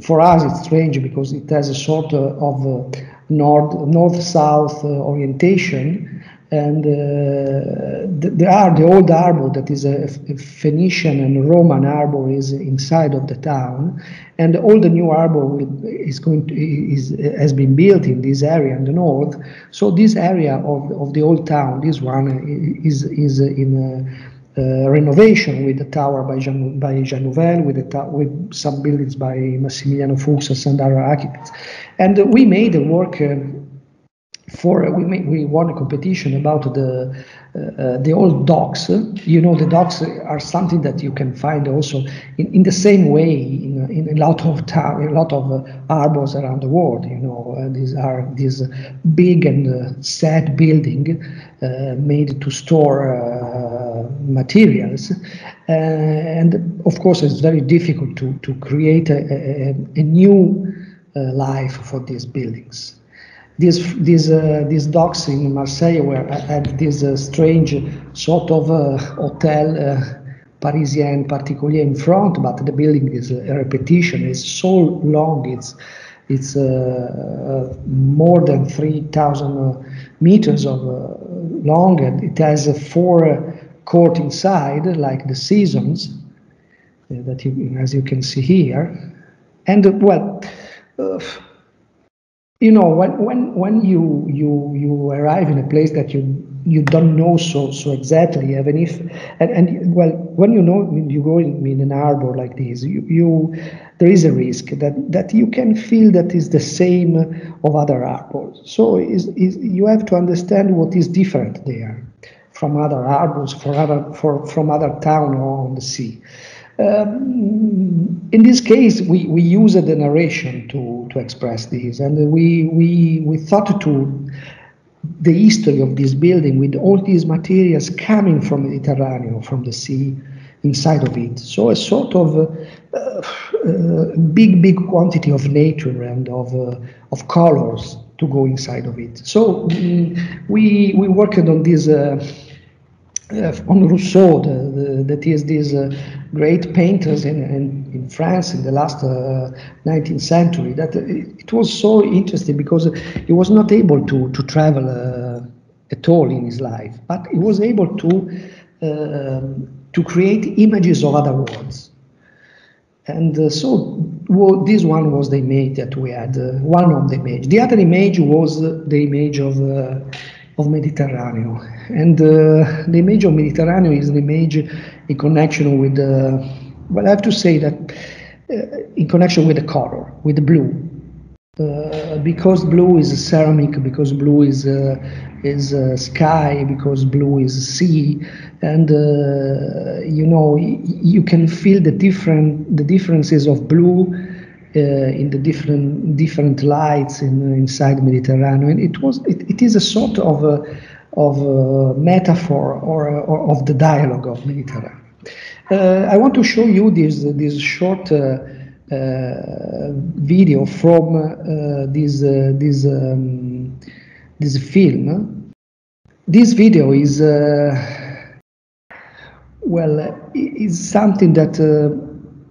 for us it's strange because it has a sort of north north south orientation and uh, there are the old harbor that is a, a, Phoenician and Roman harbor is inside of the town, and all the new harbor is going to, is has been built in this area in the north. So this area of, of the old town, this one is is in a, renovation with the tower by Jean, by Jean Nouvel, with the with some buildings by Massimiliano Fuksas and other architects, and we made a work. Uh, for we we won a competition about the uh, uh, the old docks. You know, the docks are something that you can find also in, in the same way in, in a lot of town, a lot of uh, harbors around the world. You know, uh, these are these big and uh, sad building uh, made to store materials, and of course, it's very difficult to to create a, a, a new life for these buildings these these uh, these docks in Marseille were had this uh, strange sort of uh, hotel uh, Parisien particulier in front, but the building is a repetition. It's so long. It's it's uh, uh, more than three thousand meters of long, and it has four court inside, like the Seasons uh, that you, as you can see here, and uh, well uh, you know when when when you you you arrive in a place that you you don't know so so exactly even if and, and well when you know you go in, in an harbor like this you, you there is a risk that that you can feel that is the same of other harbors so is, is you have to understand what is different there from other harbors, for other, for, from other town or on the sea. Um, in this case, we, we used the narration to, to express this, and we, we, we thought to the history of this building with all these materials coming from the Mediterranean, from the sea, inside of it. So a sort of uh, uh, big, big quantity of nature and of, uh, of colors to go inside of it. So mm, we, we worked on this uh, on Rousseau, the, the, that is these uh, great painters in, in, in, France in the last uh, 19th century. That it, it, was so interesting because he was not able to to travel uh, at all in his life, but he was able to um, to create images of other worlds. And uh, so well, this one was the image that we had, uh, one of the image. The other image was the image of of Mediterranean. And uh, the image of Mediterranean is an image in connection with, uh, well, I have to say that uh, in connection with the color, with the blue. Uh, because blue is ceramic, because blue is uh, is uh, sky, because blue is sea, and you know you can feel the different the differences of blue in the different different lights in, inside Mediterranean. It was it, it is a sort of a, of a metaphor or, or of the dialogue of Mediterranean. Uh, I want to show you this this short uh, uh video from uh, this uh, this um, this film. This video is well is something that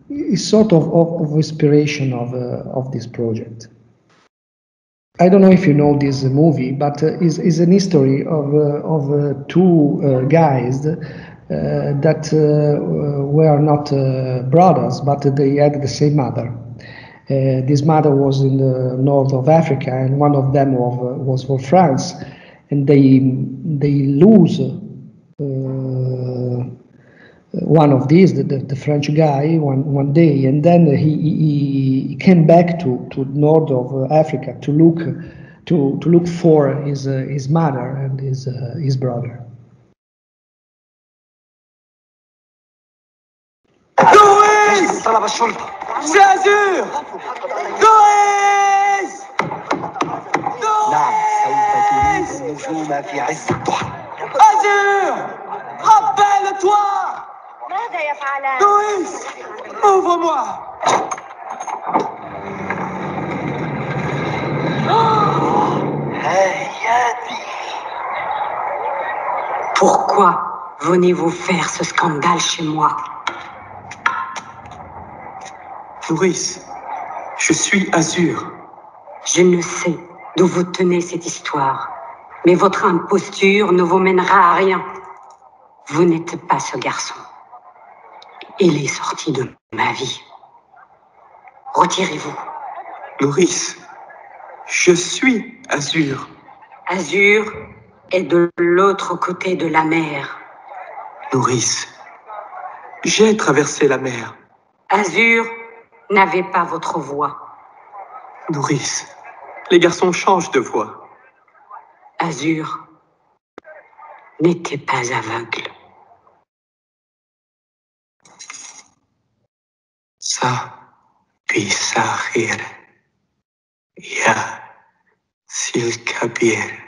is sort of, of, of inspiration of, uh, of this project. I don't know if you know this movie, but uh, is is an history of uh, of uh, two uh, guys uh, that were not brothers, but they had the same mother. this mother was in the north of Africa, and one of them was, was for France, and they they lose one of these, the, the, the, French guy, one, one day, and then he, he, he came back to, to north of Africa to look to, to look for his, uh, his mother and his, uh, his brother. لويس طلب الشرطة سازور لويس نعم سوف تريد النجوم في عز الضحى أزور rappelle-toi ماذا يفعلان؟ Louis Ouvre-moi Pourquoi venez-vous faire ce scandale chez moi Louis, je suis Azur. Je ne sais d'où vous tenez cette histoire, mais votre imposture ne vous mènera à rien. Vous n'êtes pas ce garçon. Il est sorti de ma vie. Retirez-vous. Maurice, je suis Azur. Azur est de l'autre côté de la mer. Maurice, j'ai traversé la mer. Azur n'avait pas votre voix. Maurice, les garçons changent de voix. Azur n'était pas aveugle. بساخر يا سي الكبير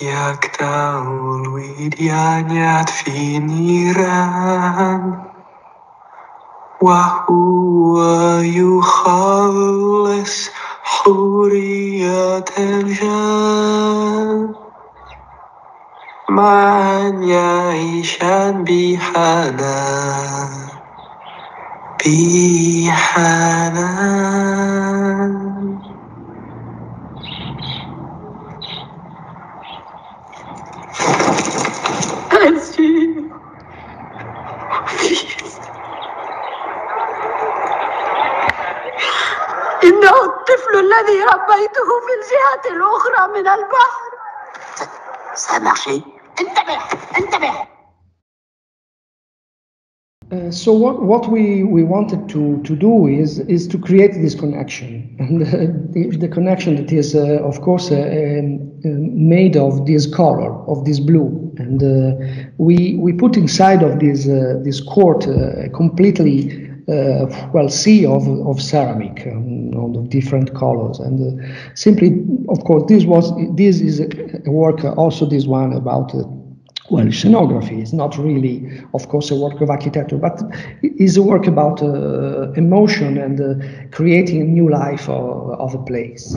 يقطع الوديانات في نيران وهو يخلص حرية الجان. معا يعيشان بحنان. بحنان أزيل إنه الطفل الذي ربيته في الجهة الأخرى من البحر. a marché. انتبه انتبه. Uh, so what, what we, we wanted to, to do is is to create this connection. (laughs) And uh, the, the, connection that is uh, of course uh, um, uh, made of this color of this blue. And uh, we we put inside of this this court completely well sea of, of ceramic um, of different colors. And simply of course this was this is a work also this one about well, scenography is not really, of course, a work of architecture, but is a work about uh, emotion and uh, creating a new life of, of a place.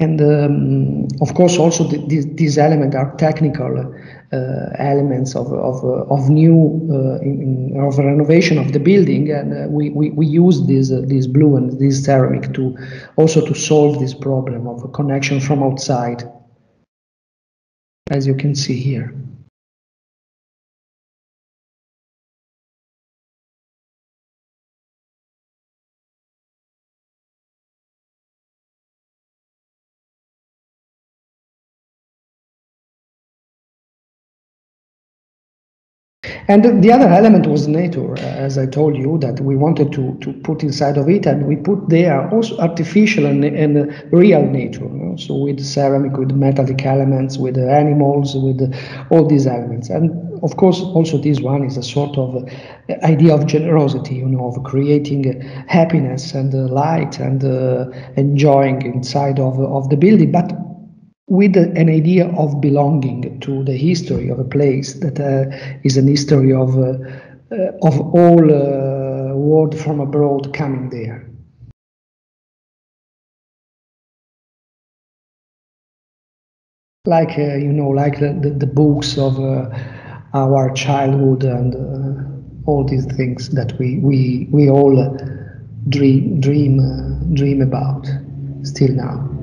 And um, of course, also the, the, these elements are technical uh, elements of, of, of new uh, in, of renovation of the building, and uh, we, we, we use this uh, this blue and this ceramic to also to solve this problem of a connection from outside as you can see here. And the other element was nature, uh, as I told you, that we wanted to, to put inside of it, and we put there also artificial and, and real nature. You know? So with ceramic, with metallic elements, with animals, with all these elements. And of course, also this one is a sort of uh, idea of generosity, you know, of creating happiness and uh, light and uh, enjoying inside of, of the building. But with an idea of belonging to the history of a place that uh, is an history of uh, uh, of all uh, world from abroad coming there. Like uh, you know, like the, the, the books of our childhood and all these things that we we we all dream dream dream about still now.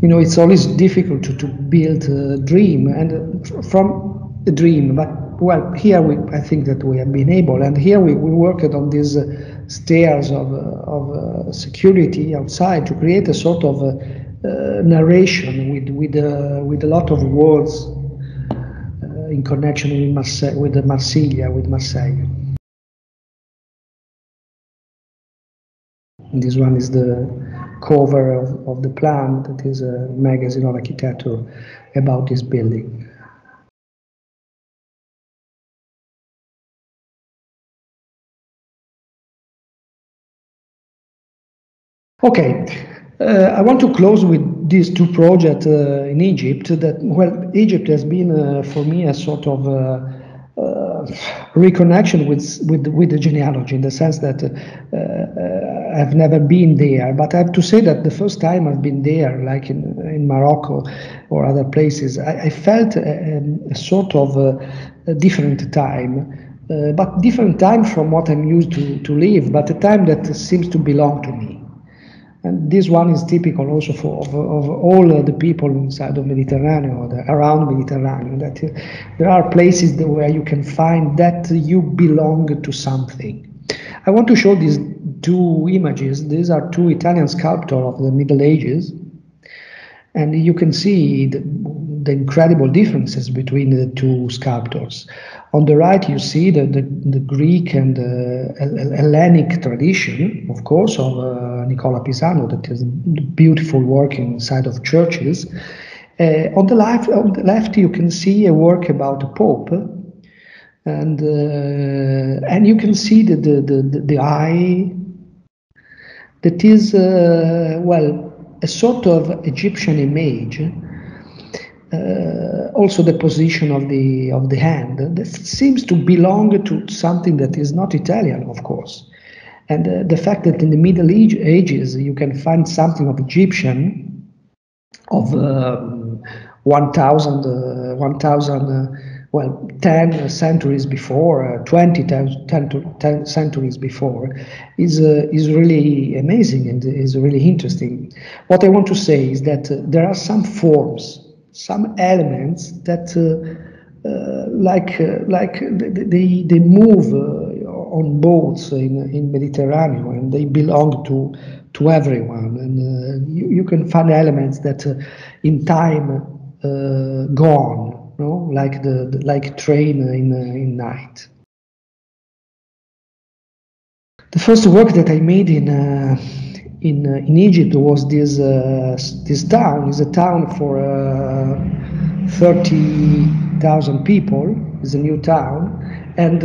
You know, it's always difficult to, to build a dream and from a dream. But well, here we, I think that we have been able, and here we, we worked on these uh, stairs of, uh, of uh, security outside to create a sort of uh, uh, narration with with uh, with a lot of words in connection with Marseille, with Marsiglia, with Marseille. And this one is the cover of, of the plan that is a magazine of architecture about this building. Okay, uh, I want to close with these two projects uh, in Egypt. That well, Egypt has been uh, for me a sort of uh, reconnection with with with the genealogy in the sense that uh, uh, I've never been there, but I have to say that the first time I've been there, like in in Morocco or other places, I, I felt a, a, sort of a, a different time. Uh, but different time from what I'm used to, to live, but a time that seems to belong to me. And this one is typical also for of, of all the people inside of Mediterranean or the, around Mediterranean. That uh, there are places where you can find that you belong to something. I want to show these two images. These are two Italian sculptors of the Middle Ages, and you can see the, the incredible differences between the two sculptors. On the right, you see the, the, the Greek and uh, Hellenic tradition, of course, of uh, Nicola Pisano, that is beautiful work inside of churches. Uh, on the left, on the left, you can see a work about the Pope, and uh, and you can see the the the, the eye that is uh, well a sort of Egyptian image uh, also the position of the of the hand that seems to belong to something that is not Italian, of course. And uh, the fact that in the Middle Ages you can find something of Egyptian of um, 1,000, uh, 1,000 uh, well, 10 centuries before, uh, 20 10, 10, centuries before, is, uh, is really amazing and is really interesting. What I want to say is that uh, there are some forms some elements that uh, uh, like uh, like they, they move on boats in in Mediterranean, and they belong to to everyone. And you, you can find elements that in time gone, no, like the, the like train in in night. The first work that I made in in uh, in in Egypt was this uh, this town is a town for uh, thirty thousand people. It's a new town, and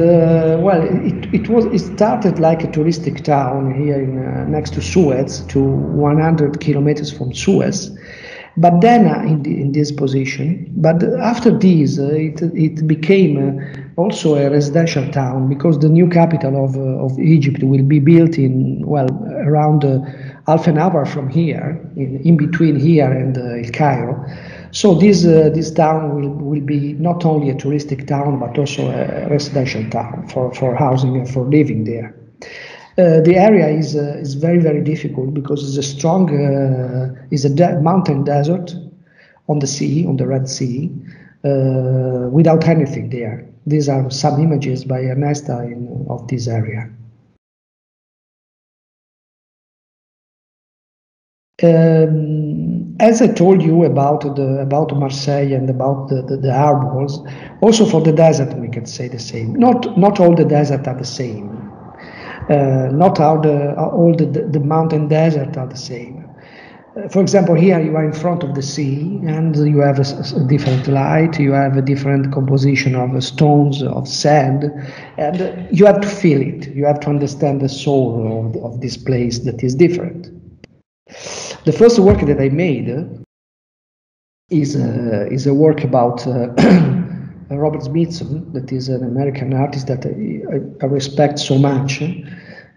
well, it, it was it started like a touristic town here in next to Suez, to 100 kilometers from Suez. But then uh, in, the, in, this position, but after this, uh, it, it became uh, also a residential town because the new capital of, of Egypt will be built in, well, around half an hour from here, in, in between here and El Cairo. So this uh, this town will, will be not only a touristic town but also a residential town for, for housing and for living there. Uh, the area is uh, is very very difficult because it's a strong uh, is a de mountain desert on the sea on the Red Sea uh, without anything there. These are some images by Ernesta in, of this area. Um, as I told you about the about Marseille and about the, the, the also for the desert we can say the same. Not not all the desert are the same. Uh, not all the all the, the mountain desert are the same. Uh, for example, here you are in front of the sea and you have a, a different light, you have a different composition of stones, of sand, and you have to feel it. You have to understand the soul of, of this place that is different. The first work that I made is a, is a work about uh, (clears throat) Robert Smithson, that is an American artist that I, I respect so much.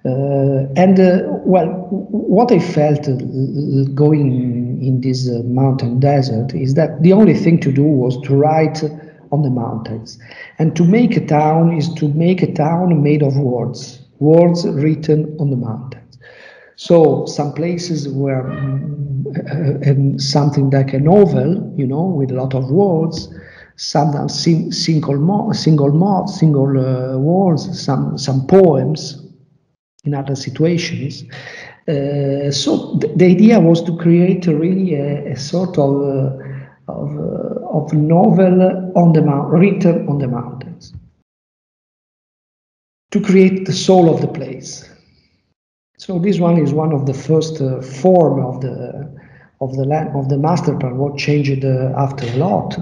Uh, and uh, well, what I felt uh, going in this mountain desert is that the only thing to do was to write on the mountains. And to make a town is to make a town made of words, words written on the mountains. So some places were um, something like a novel, you know, with a lot of words, some sing, single mo- single single uh, words, some some poems in other situations. Uh, so th- the idea was to create really a, a sort of uh, of, uh, of novel on the mount, written on the mountains, to create the soul of the place. So this one is one of the first uh, form of the of the of the master plan. What changed uh, after a lot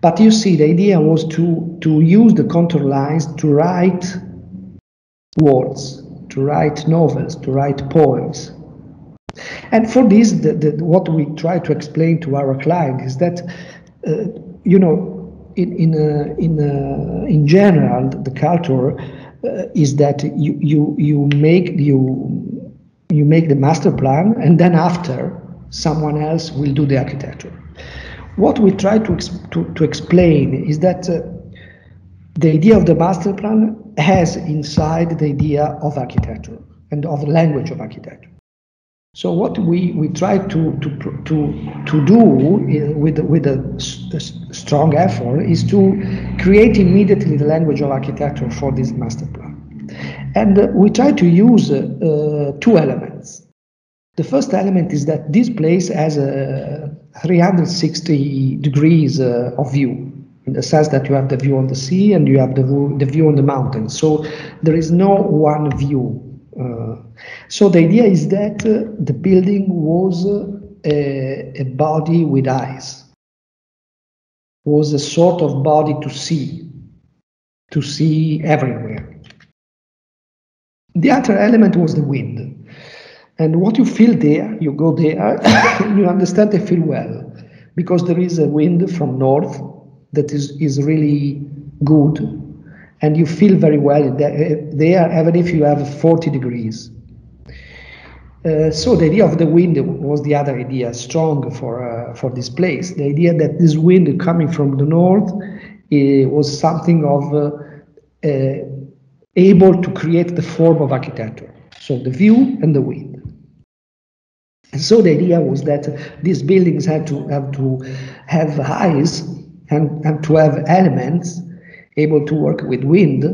but you see, the idea was to, to use the contour lines to write words, to write novels, to write poems. And for this, the, the, what we try to explain to our client is that, uh, you know, in in uh, in uh, in general, the culture uh, is that you you you make you you make the master plan, and then after someone else will do the architecture. What we try to, to, to explain is that uh, the idea of the master plan has inside the idea of architecture and of the language of architecture. So what we, we try to, to, to, to do with, with a, strong effort is to create immediately the language of architecture for this master plan. And we try to use uh, two elements. The first element is that this place has a 360 degrees uh, of view in the sense that you have the view on the sea and you have the view, the view on the mountains. So there is no one view. Uh, so the idea is that uh, the building was a, a body with eyes, was a sort of body to see, to see everywhere. The other element was the wind. And what you feel there, you go there, (coughs) you understand they feel well, because there is a wind from north that is, is really good, and you feel very well there, even if you have 40 degrees. Uh, so the idea of the wind was the other idea, strong for uh, for this place. The idea that this wind coming from the north uh, was something of uh, uh, able to create the form of architecture. So the view and the wind. And so the idea was that these buildings had to have to have and, and to have elements able to work with wind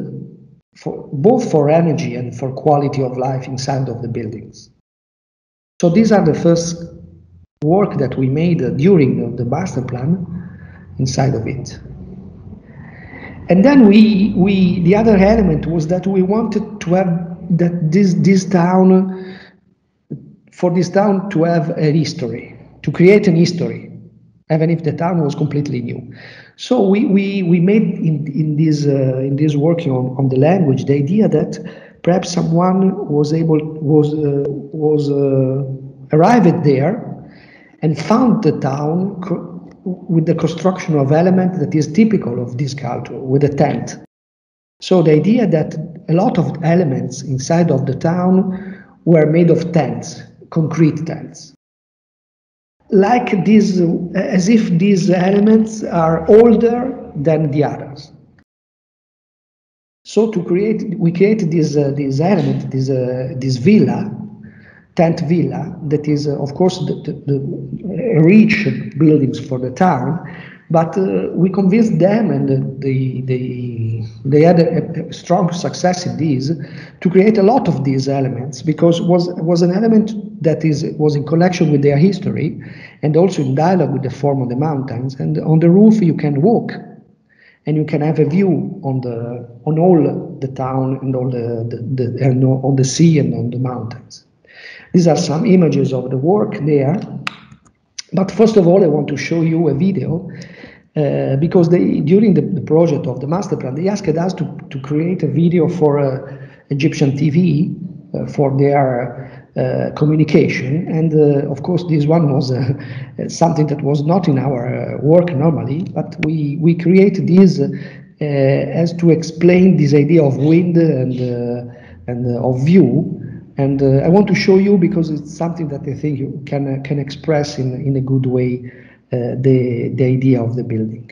for both for energy and for quality of life inside of the buildings. So these are the first work that we made during the, the master plan inside of it. And then we, we, the other element was that we wanted to have that this, this town, for this town to have a history, to create an history, even if the town was completely new. So we, we, we made in, in this, uh, in this working on, on the language, the idea that perhaps someone was able, was, uh, was uh, arrived there and found the town with the construction of element that is typical of this culture, with a tent. So the idea that a lot of elements inside of the town were made of tents, concrete tents. Like these, as if these elements are older than the others. So to create, we created this, uh, this element, this, uh, this villa, tent villa that is, uh, of course, the, the, the, rich buildings for the town. But uh, we convinced them, and the they they had a, a, strong success in this to create a lot of these elements because was was an element that is was in connection with their history and also in dialogue with the form of the mountains. And on the roof you can walk and you can have a view on the on all the town and all the, the, the and on the sea and on the mountains. These are some images of the work there. But first of all, I want to show you a video uh, because they, during the, the, project of the master plan, they asked us to, to create a video for uh, Egyptian TV uh, for their uh, communication. And uh, of course, this one was uh, (laughs) something that was not in our work normally, but we, we created this as to explain this idea of wind and, and of view and I want to show you because it's something that I think you can, can express in, in a good way Uh, the, the idea of the building.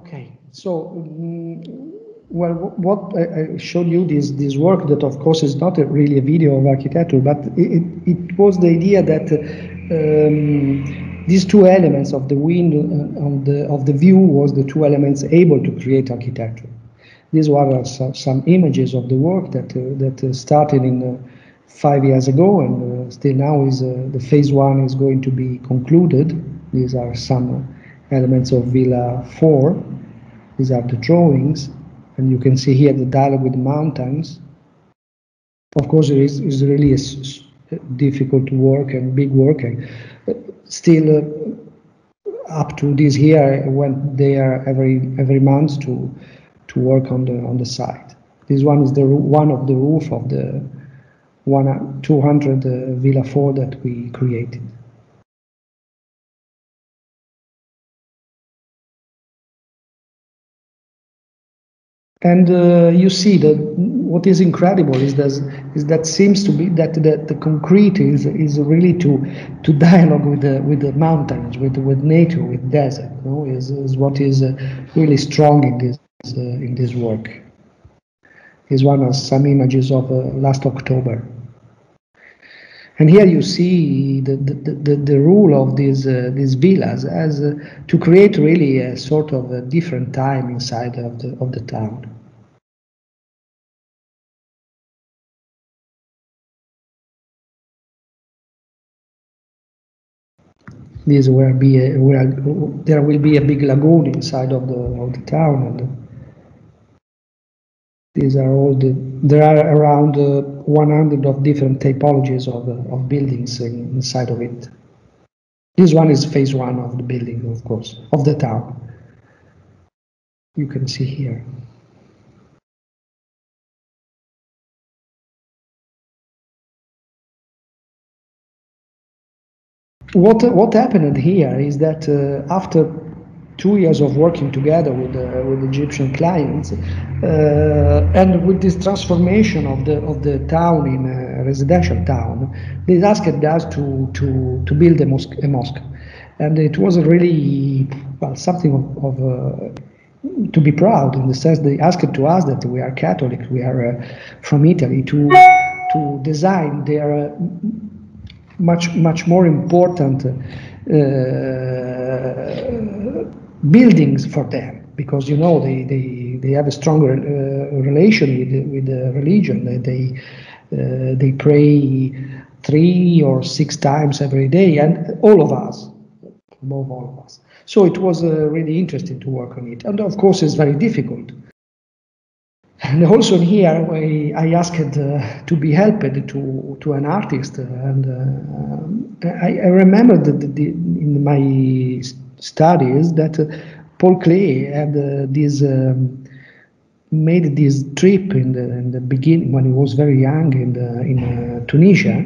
Okay, so um, well, what I, showed you this this work that of course is not a, really a video of architecture, but it, it was the idea that um, these two elements of the wind uh, of the of the view was the two elements able to create architecture. These were some, some images of the work that uh, that uh, started in uh, five years ago and uh, still now is uh, the phase one is going to be concluded. These are some elements of Villa 4. These are the drawings and you can see here the dialogue with the mountains. Of course, it is, really a, difficult work and big work. And still, uh, up to this year, I went there every every month to to work on the on the site. This one is the one of the roof of the one 200 uh, Villa 4 that we created. And uh, you see that what is incredible is that is that seems to be that the, the concrete is is really to to (laughs) dialogue with the with the mountains, with with nature, with desert. You know, is is what is uh, really strong in this uh, in this work. Is one of some images of uh, last October. And here you see the, the, the, the rule of these, uh, these villas as uh, to create really a sort of a different time inside of the, of the town. This will be a, will, there will be a big lagoon inside of the, of the town and these are all the, there are around uh, 100 of different typologies of, uh, of buildings in, inside of it. This one is phase one of the building, of course, of the town. You can see here. What, what happened here is that uh, after two years of working together with uh, with Egyptian clients, uh, and with this transformation of the of the town in a residential town, they asked us to to to build a mosque, a mosque, and it was really well something of, of uh, to be proud in the sense they asked to us that we are Catholic, we are uh, from Italy to to design their uh, much much more important. Uh, buildings for them because you know they they, they have a stronger uh, relation with the, with the religion. They they, uh, they pray three or six times every day and all of us above all of us. So it was uh, really interesting to work on it. And of course it's very difficult and also here I, I asked uh, to be helped to to an artist and uh, I, I remember that the, in my studies that uh, Paul Klee had uh, this um, made this trip in the, in the beginning when he was very young in the, in uh, Tunisia,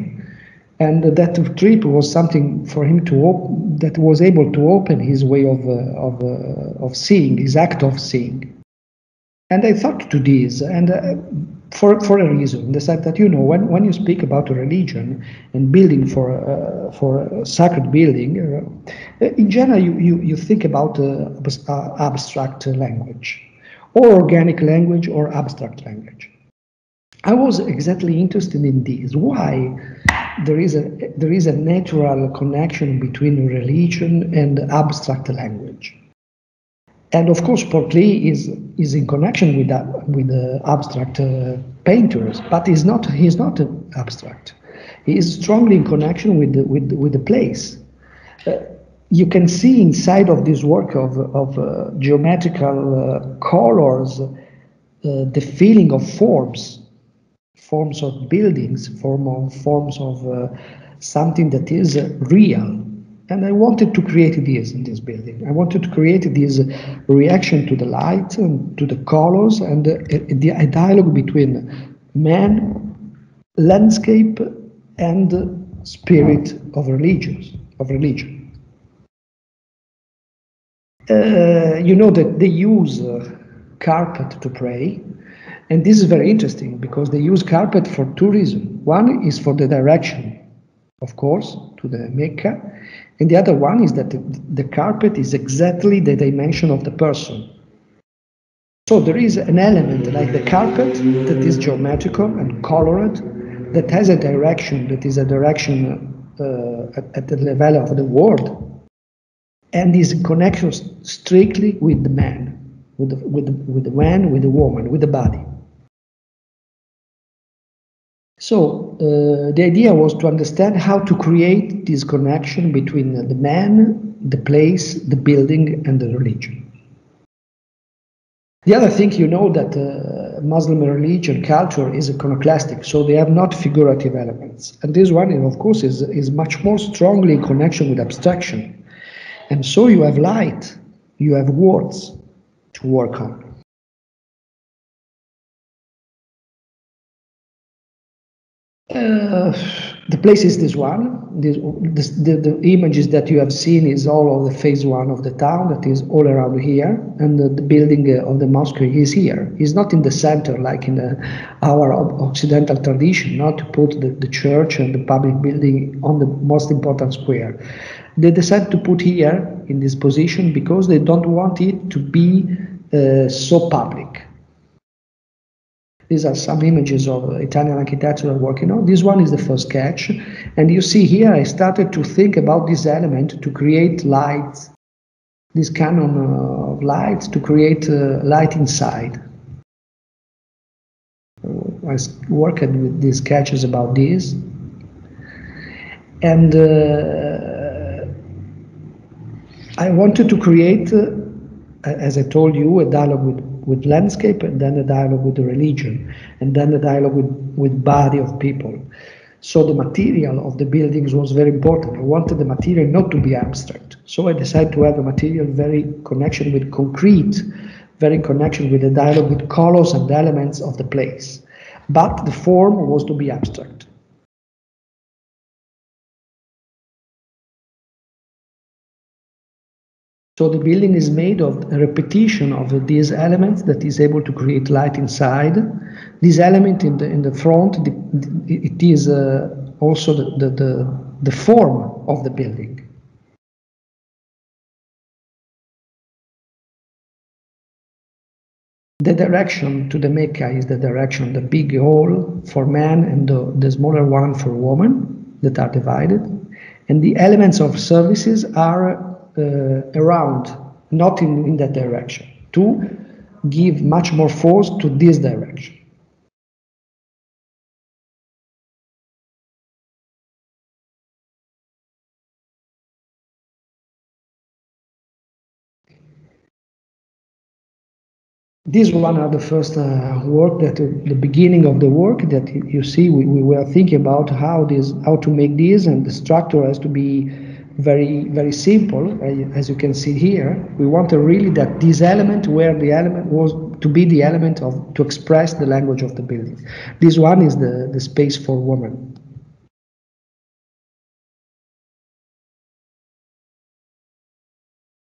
and that trip was something for him to op- that was able to open his way of uh, of uh, of seeing, his act of seeing. And I thought to this, and uh, for, for a reason, the fact that, you know, when, when you speak about a religion and building for, uh, for a sacred building, uh, in general, you, you, you think about uh, uh abstract language, or organic language, or abstract language. I was exactly interested in this. Why there is a there is a natural connection between religion and abstract language. And of course, Klee is is in connection with that with abstract uh, painters, but he's not he's not abstract. He is strongly in connection with the, with with the place. Uh, you can see inside of this work of of uh, geometrical uh, colors uh, the feeling of forms, forms of buildings, form of forms of uh, something that is real and I wanted to create this in this building. I wanted to create this reaction to the light and to the colors and a, a dialogue between man, landscape, and spirit of religions of religion. Uh, you know that they use uh, carpet to pray, and this is very interesting because they use carpet for two reasons. One is for the direction of course, to the Mecca. And the other one is that the, the carpet is exactly the dimension of the person. So there is an element like the carpet that is geometrical and colored, that has a direction, that is a direction uh, at, at, the level of the world, and is in connection strictly with the man, with the, with the, with the man, with the woman, with the body. So uh, the idea was to understand how to create this connection between the man, the place, the building, and the religion. The other thing you know that uh, Muslim religion culture is iconoclastic, so they have not figurative elements. And this one, of course, is, is much more strongly in connection with abstraction. And so you have light, you have words to work on. Uh, the place is this one. This, this, the, the, images that you have seen is all of the phase one of the town that is all around here, and the, the building uh, of the mosque is here. It's not in the center like in the, our Occidental tradition, not to put the, the church and the public building on the most important square. They decided to put here in this position because they don't want it to be uh, so public these are some images of Italian architecture I'm working on. This one is the first sketch. And you see here, I started to think about this element to create lights, this canon of lights, to create uh, light inside. I worked with these sketches about this. And uh, I wanted to create, uh, as I told you, a dialogue with with landscape and then a dialogue with the religion and then a dialogue with, with body of people. So the material of the buildings was very important. I wanted the material not to be abstract. So I decided to have a material very connection with concrete, very connection with the dialogue with colors and elements of the place. But the form was to be abstract. So the building is made of a repetition of these elements that is able to create light inside. This element in the in the front, it is uh, also the, the, the, form of the building. The direction to the Mecca is the direction, the big hall for man and the, the smaller one for woman that are divided. And the elements of services are around, not in, in that direction, to give much more force to this direction. These one are the first uh, work that uh, the beginning of the work that you see we, we were thinking about how this how to make this and the structure has to be very very simple as you can see here. We wanted really that this element where the element was to be the element of to express the language of the building. This one is the the space for women.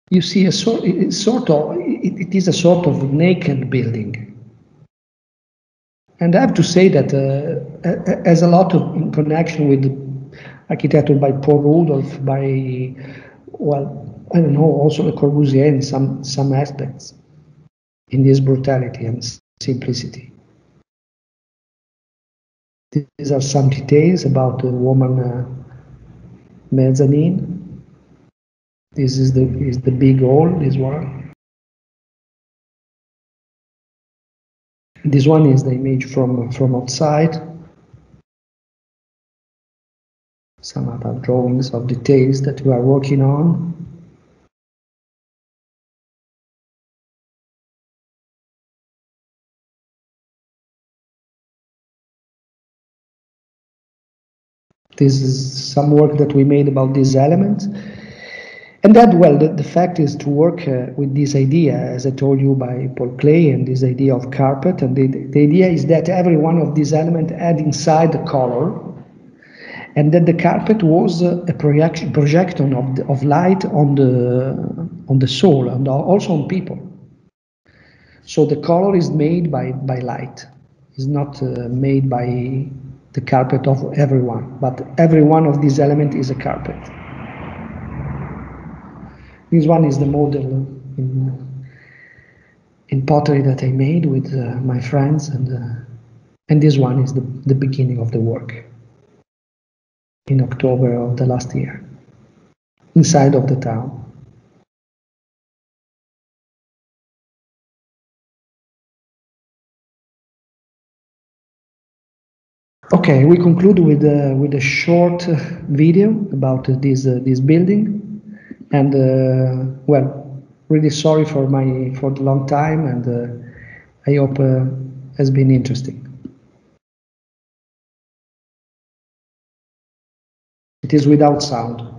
You see a sort, sort of it, it is a sort of naked building. And i have to say that uh, as a lot of in connection with architecture by Paul Rudolph, by, well, I don't know, also Le Corbusier in some, some aspects in this brutality and simplicity. These are some details about the woman uh, mezzanine. This is the is the big hall. This one. This one is the image from from outside. Some other drawings of details that we are working on. This is some work that we made about these elements. And that, well, the, the fact is to work uh, with this idea, as I told you by Paul Klee, and this idea of carpet. And the, the idea is that every one of these elements had inside the color, and that the carpet was a projection, projection of, the, of light on the on the soul and also on people. So the color is made by by light, It's not uh, made by the carpet of everyone, but every one of these elements is a carpet. This one is the model in, in pottery that I made with uh, my friends, and uh, and this one is the, the beginning of the work in October of the last year, inside of the town. Okay, we conclude with uh, with a short video about uh, this uh, this building, and uh, well, really sorry for my for the long time, and uh, I hope uh, has been interesting. It is without sound.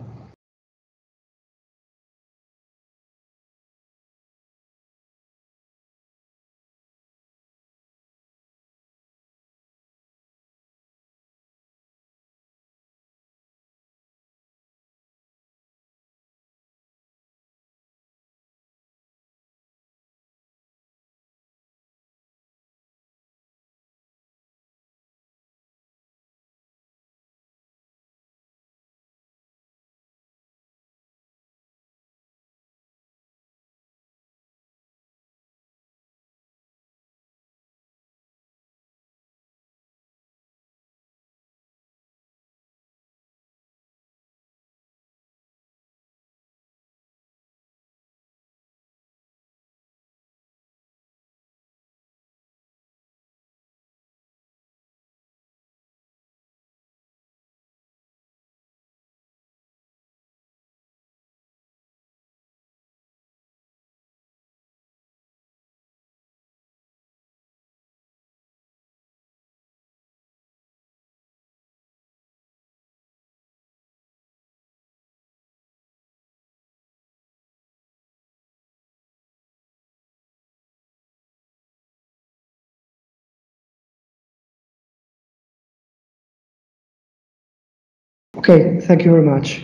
Okay, thank you very much.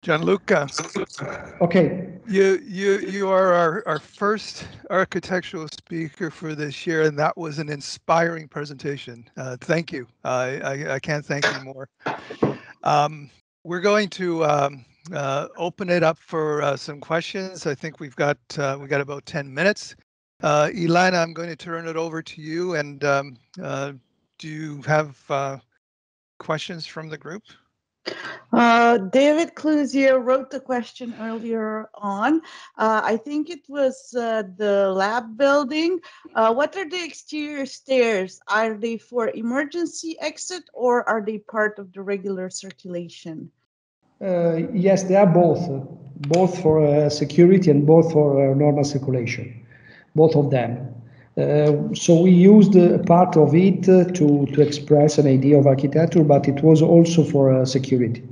Gianluca, Okay, you you you are our, our first architectural speaker for this year, and that was an inspiring presentation. Uh, thank you. I, I I can't thank you more. Um, we're going to um, uh, open it up for uh, some questions. I think we've got uh, we got about ten minutes. Uh, Ilana, I'm going to turn it over to you. And um, uh, do you have uh, questions from the group? Uh, David Clusier wrote the question earlier on. Uh, I think it was uh, the lab building. Uh, what are the exterior stairs? Are they for emergency exit or are they part of the regular circulation? uh, yes, they are both, uh, both for uh, security and both for uh, normal circulation, both of them. Uh, so we used a part of it uh, to, to express an idea of architecture, but it was also for uh, security.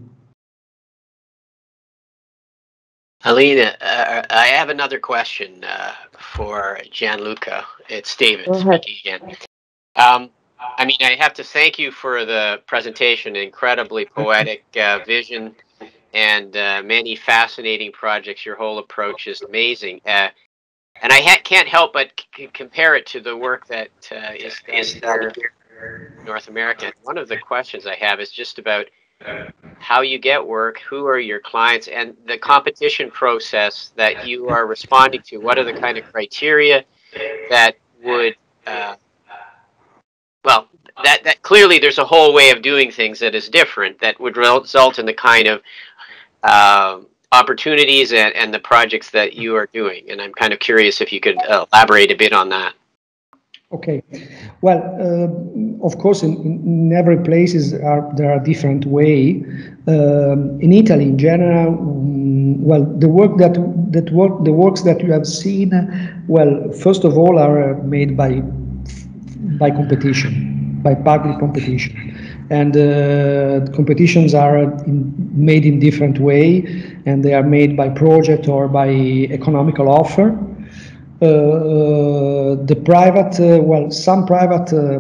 Alina, uh, I have another question uh, for Gianluca. It's David Go ahead. speaking again. Um, I mean, I have to thank you for the presentation. Incredibly poetic uh, vision and uh, many fascinating projects. Your whole approach is amazing. And I ha- can't help but c- compare it to the work that uh, is is done here in North America. One of the questions I have is just about how you get work, who are your clients, and the competition process that you are responding to. What are the kind of criteria that would, uh, well, that, that clearly there's a whole way of doing things that is different that would result in the kind of um opportunities and, and the projects that you are doing. And I'm kind of curious if you could uh, elaborate a bit on that. Okay. Well, uh, of course, in, in every places are there are different way. Um, in Italy, in general, mm, well, the work that that work the works that you have seen, well, first of all, are uh, made by by competition, by public competition, and uh, competitions are in, made in different way, and they are made by project or by economical offer. Uh, the private, uh, well, some private uh,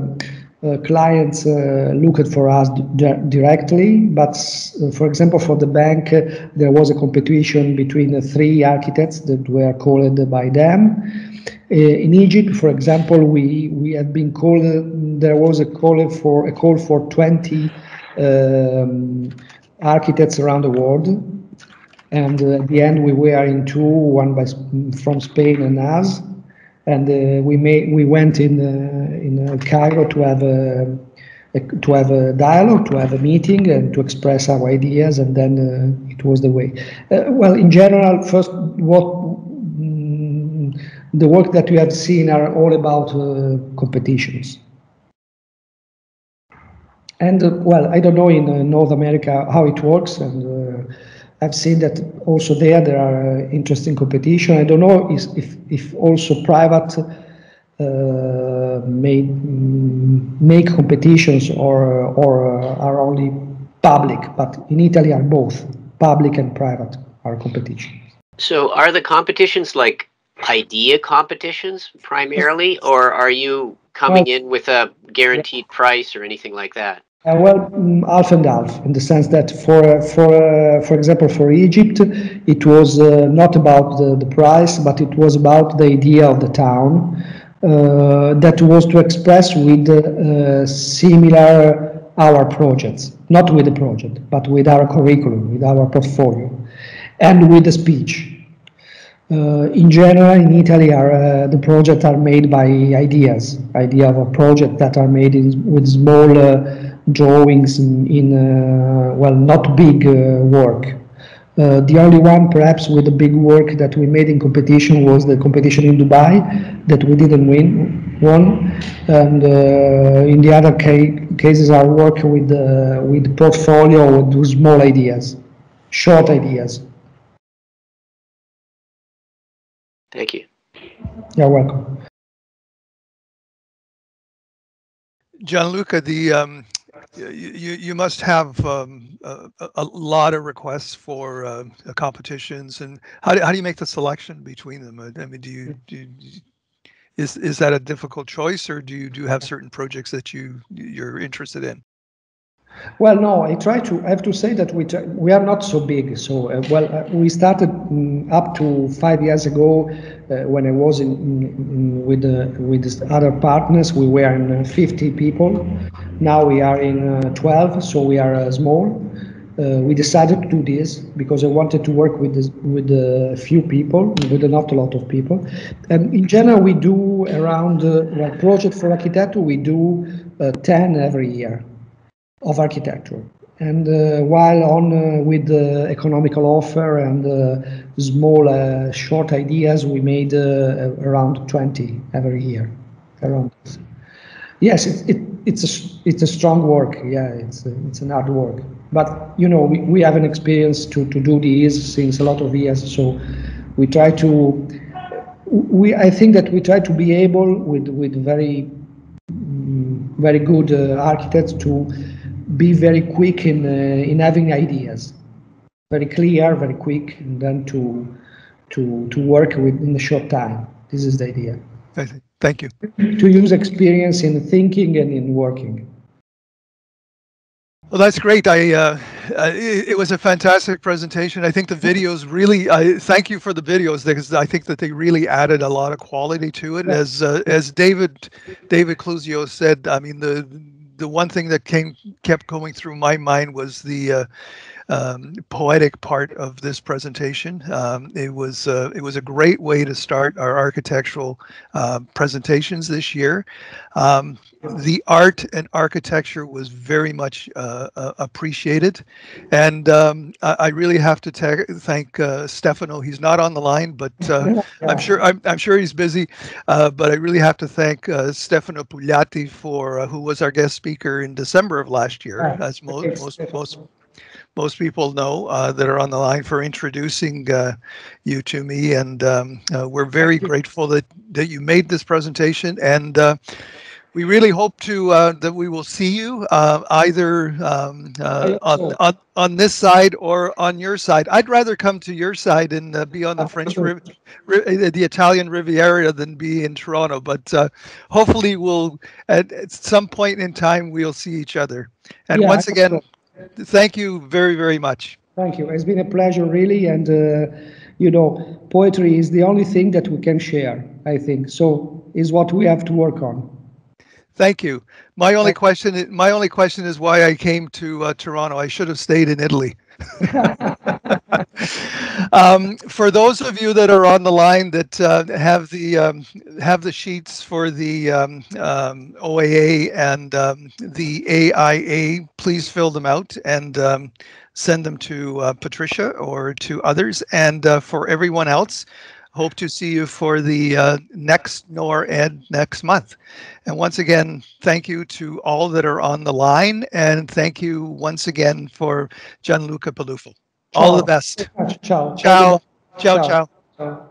uh, clients uh, looked for us di- directly, but uh, for example, for the bank, uh, there was a competition between the three architects that were called by them. Uh, in Egypt, for example, we we had been called. there was a call for a call for 20 um, architects around the world, and uh, at the end we were in two, one by, from Spain and us, and uh, we made we went in uh, in Cairo to have a, a, to have a dialogue, to have a meeting, and to express our ideas, and then uh, it was the way. Uh, well, in general, first what the work that we have seen are all about uh, competitions. And well, I don't know in North America how it works, and I've seen that also there there are uh, interesting competition. I don't know if if, if also private uh, mm, make competitions or or uh, are only public, but in Italy are both public and private are competitions. So are the competitions like idea competitions primarily, or are you coming in with a guaranteed price or anything like that? Uh, well, mm, half and half, in the sense that for for uh, for example, for Egypt, it was uh, not about the, the price, but it was about the idea of the town uh, that was to express with uh, similar our projects, not with the project, but with our curriculum, with our portfolio, and with the speech. Uh, in general, in Italy, are, uh, the projects are made by ideas, idea of a project that are made in, with small uh, drawings in, in uh, well, not big uh, work. Uh, the only one, perhaps, with a big work that we made in competition was the competition in Dubai that we didn't win, won. And in the other ca cases, our work with with portfolio with small ideas, short ideas. Thank you. You're welcome. Gianluca, the um, you, you must have um, a, a, lot of requests for uh, competitions, and how do, how do you make the selection between them? I mean, do you, do you, is is that a difficult choice, or do you do you have certain projects that you you're interested in? Well, no, I try to. I have to say that we try, we are not so big. So, uh, well, uh, we started um, up to five years ago uh, when I was in, in, in with uh, with other partners. We were in uh, 50 people. Now we are in uh, 12, so we are small. we decided to do this because I wanted to work with this, with a few people, with not a lot of people. And in general, we do around well, project for architecture. We do 10 every year of architecture. And uh, while on uh, with the economical offer and uh, small, uh, short ideas, we made uh, around 20 every year. Around. Yes, it, it, it's a it's a strong work. Yeah, it's a, it's an hard work. But you know, we, we have an experience to, to do these since a lot of years. So we try to. We I think that we try to be able with with very mm, very good uh, architects to be very quick in uh, in having ideas, very clear, very quick, and then to to to work with in a short time. This is the idea. Thank you. To use experience in thinking and in working. Well, that's great. I uh, it, it, was a fantastic presentation. I think the videos really. I thank you for the videos because I think that they really added a lot of quality to it. As uh, as David David Cluzio said, I mean the the one thing that came kept going through my mind was the uh, um, poetic part of this presentation. Um, it was uh, it was a great way to start our architectural uh, presentations this year. Um, the art and architecture was very much uh, uh appreciated, and um, I, I, really have to thank uh, Stefano. He's not on the line, but uh, (laughs) I'm sure I'm, I'm, sure he's busy. Uh but I really have to thank Stefano Pugliatti for who was our guest speaker in December of last year, as most most most most people know uh, that are on the line for introducing uh, you to me. And um, uh, we're very grateful that, that you made this presentation. And uh, we really hope to uh, that we will see you uh, either um, on, on, on this side or on your side. I'd rather come to your side and be on the French, the Italian Riviera than be in Toronto. But hopefully, we'll at, at, some point in time we'll see each other. And yeah, once again thank you very, very much. Thank you. It's been a pleasure, really. And, uh, you know, poetry is the only thing that we can share, I think. So is what we have to work on. Thank you. My only question, my only question is why I came to uh, Toronto. I should have stayed in Italy. (laughs) (laughs) um, for those of you that are on the line that uh, have the um, have the sheets for the um, um OAA and um, the AIA, please fill them out and um, send them to uh, Patricia or to others. And uh, for everyone else, hope to see you for the uh, next NORR ed next month. And once again, thank you to all that are on the line, and thank you once again for Gianluca Peluffo. All the best. Ciao. Ciao. Ciao. Ciao.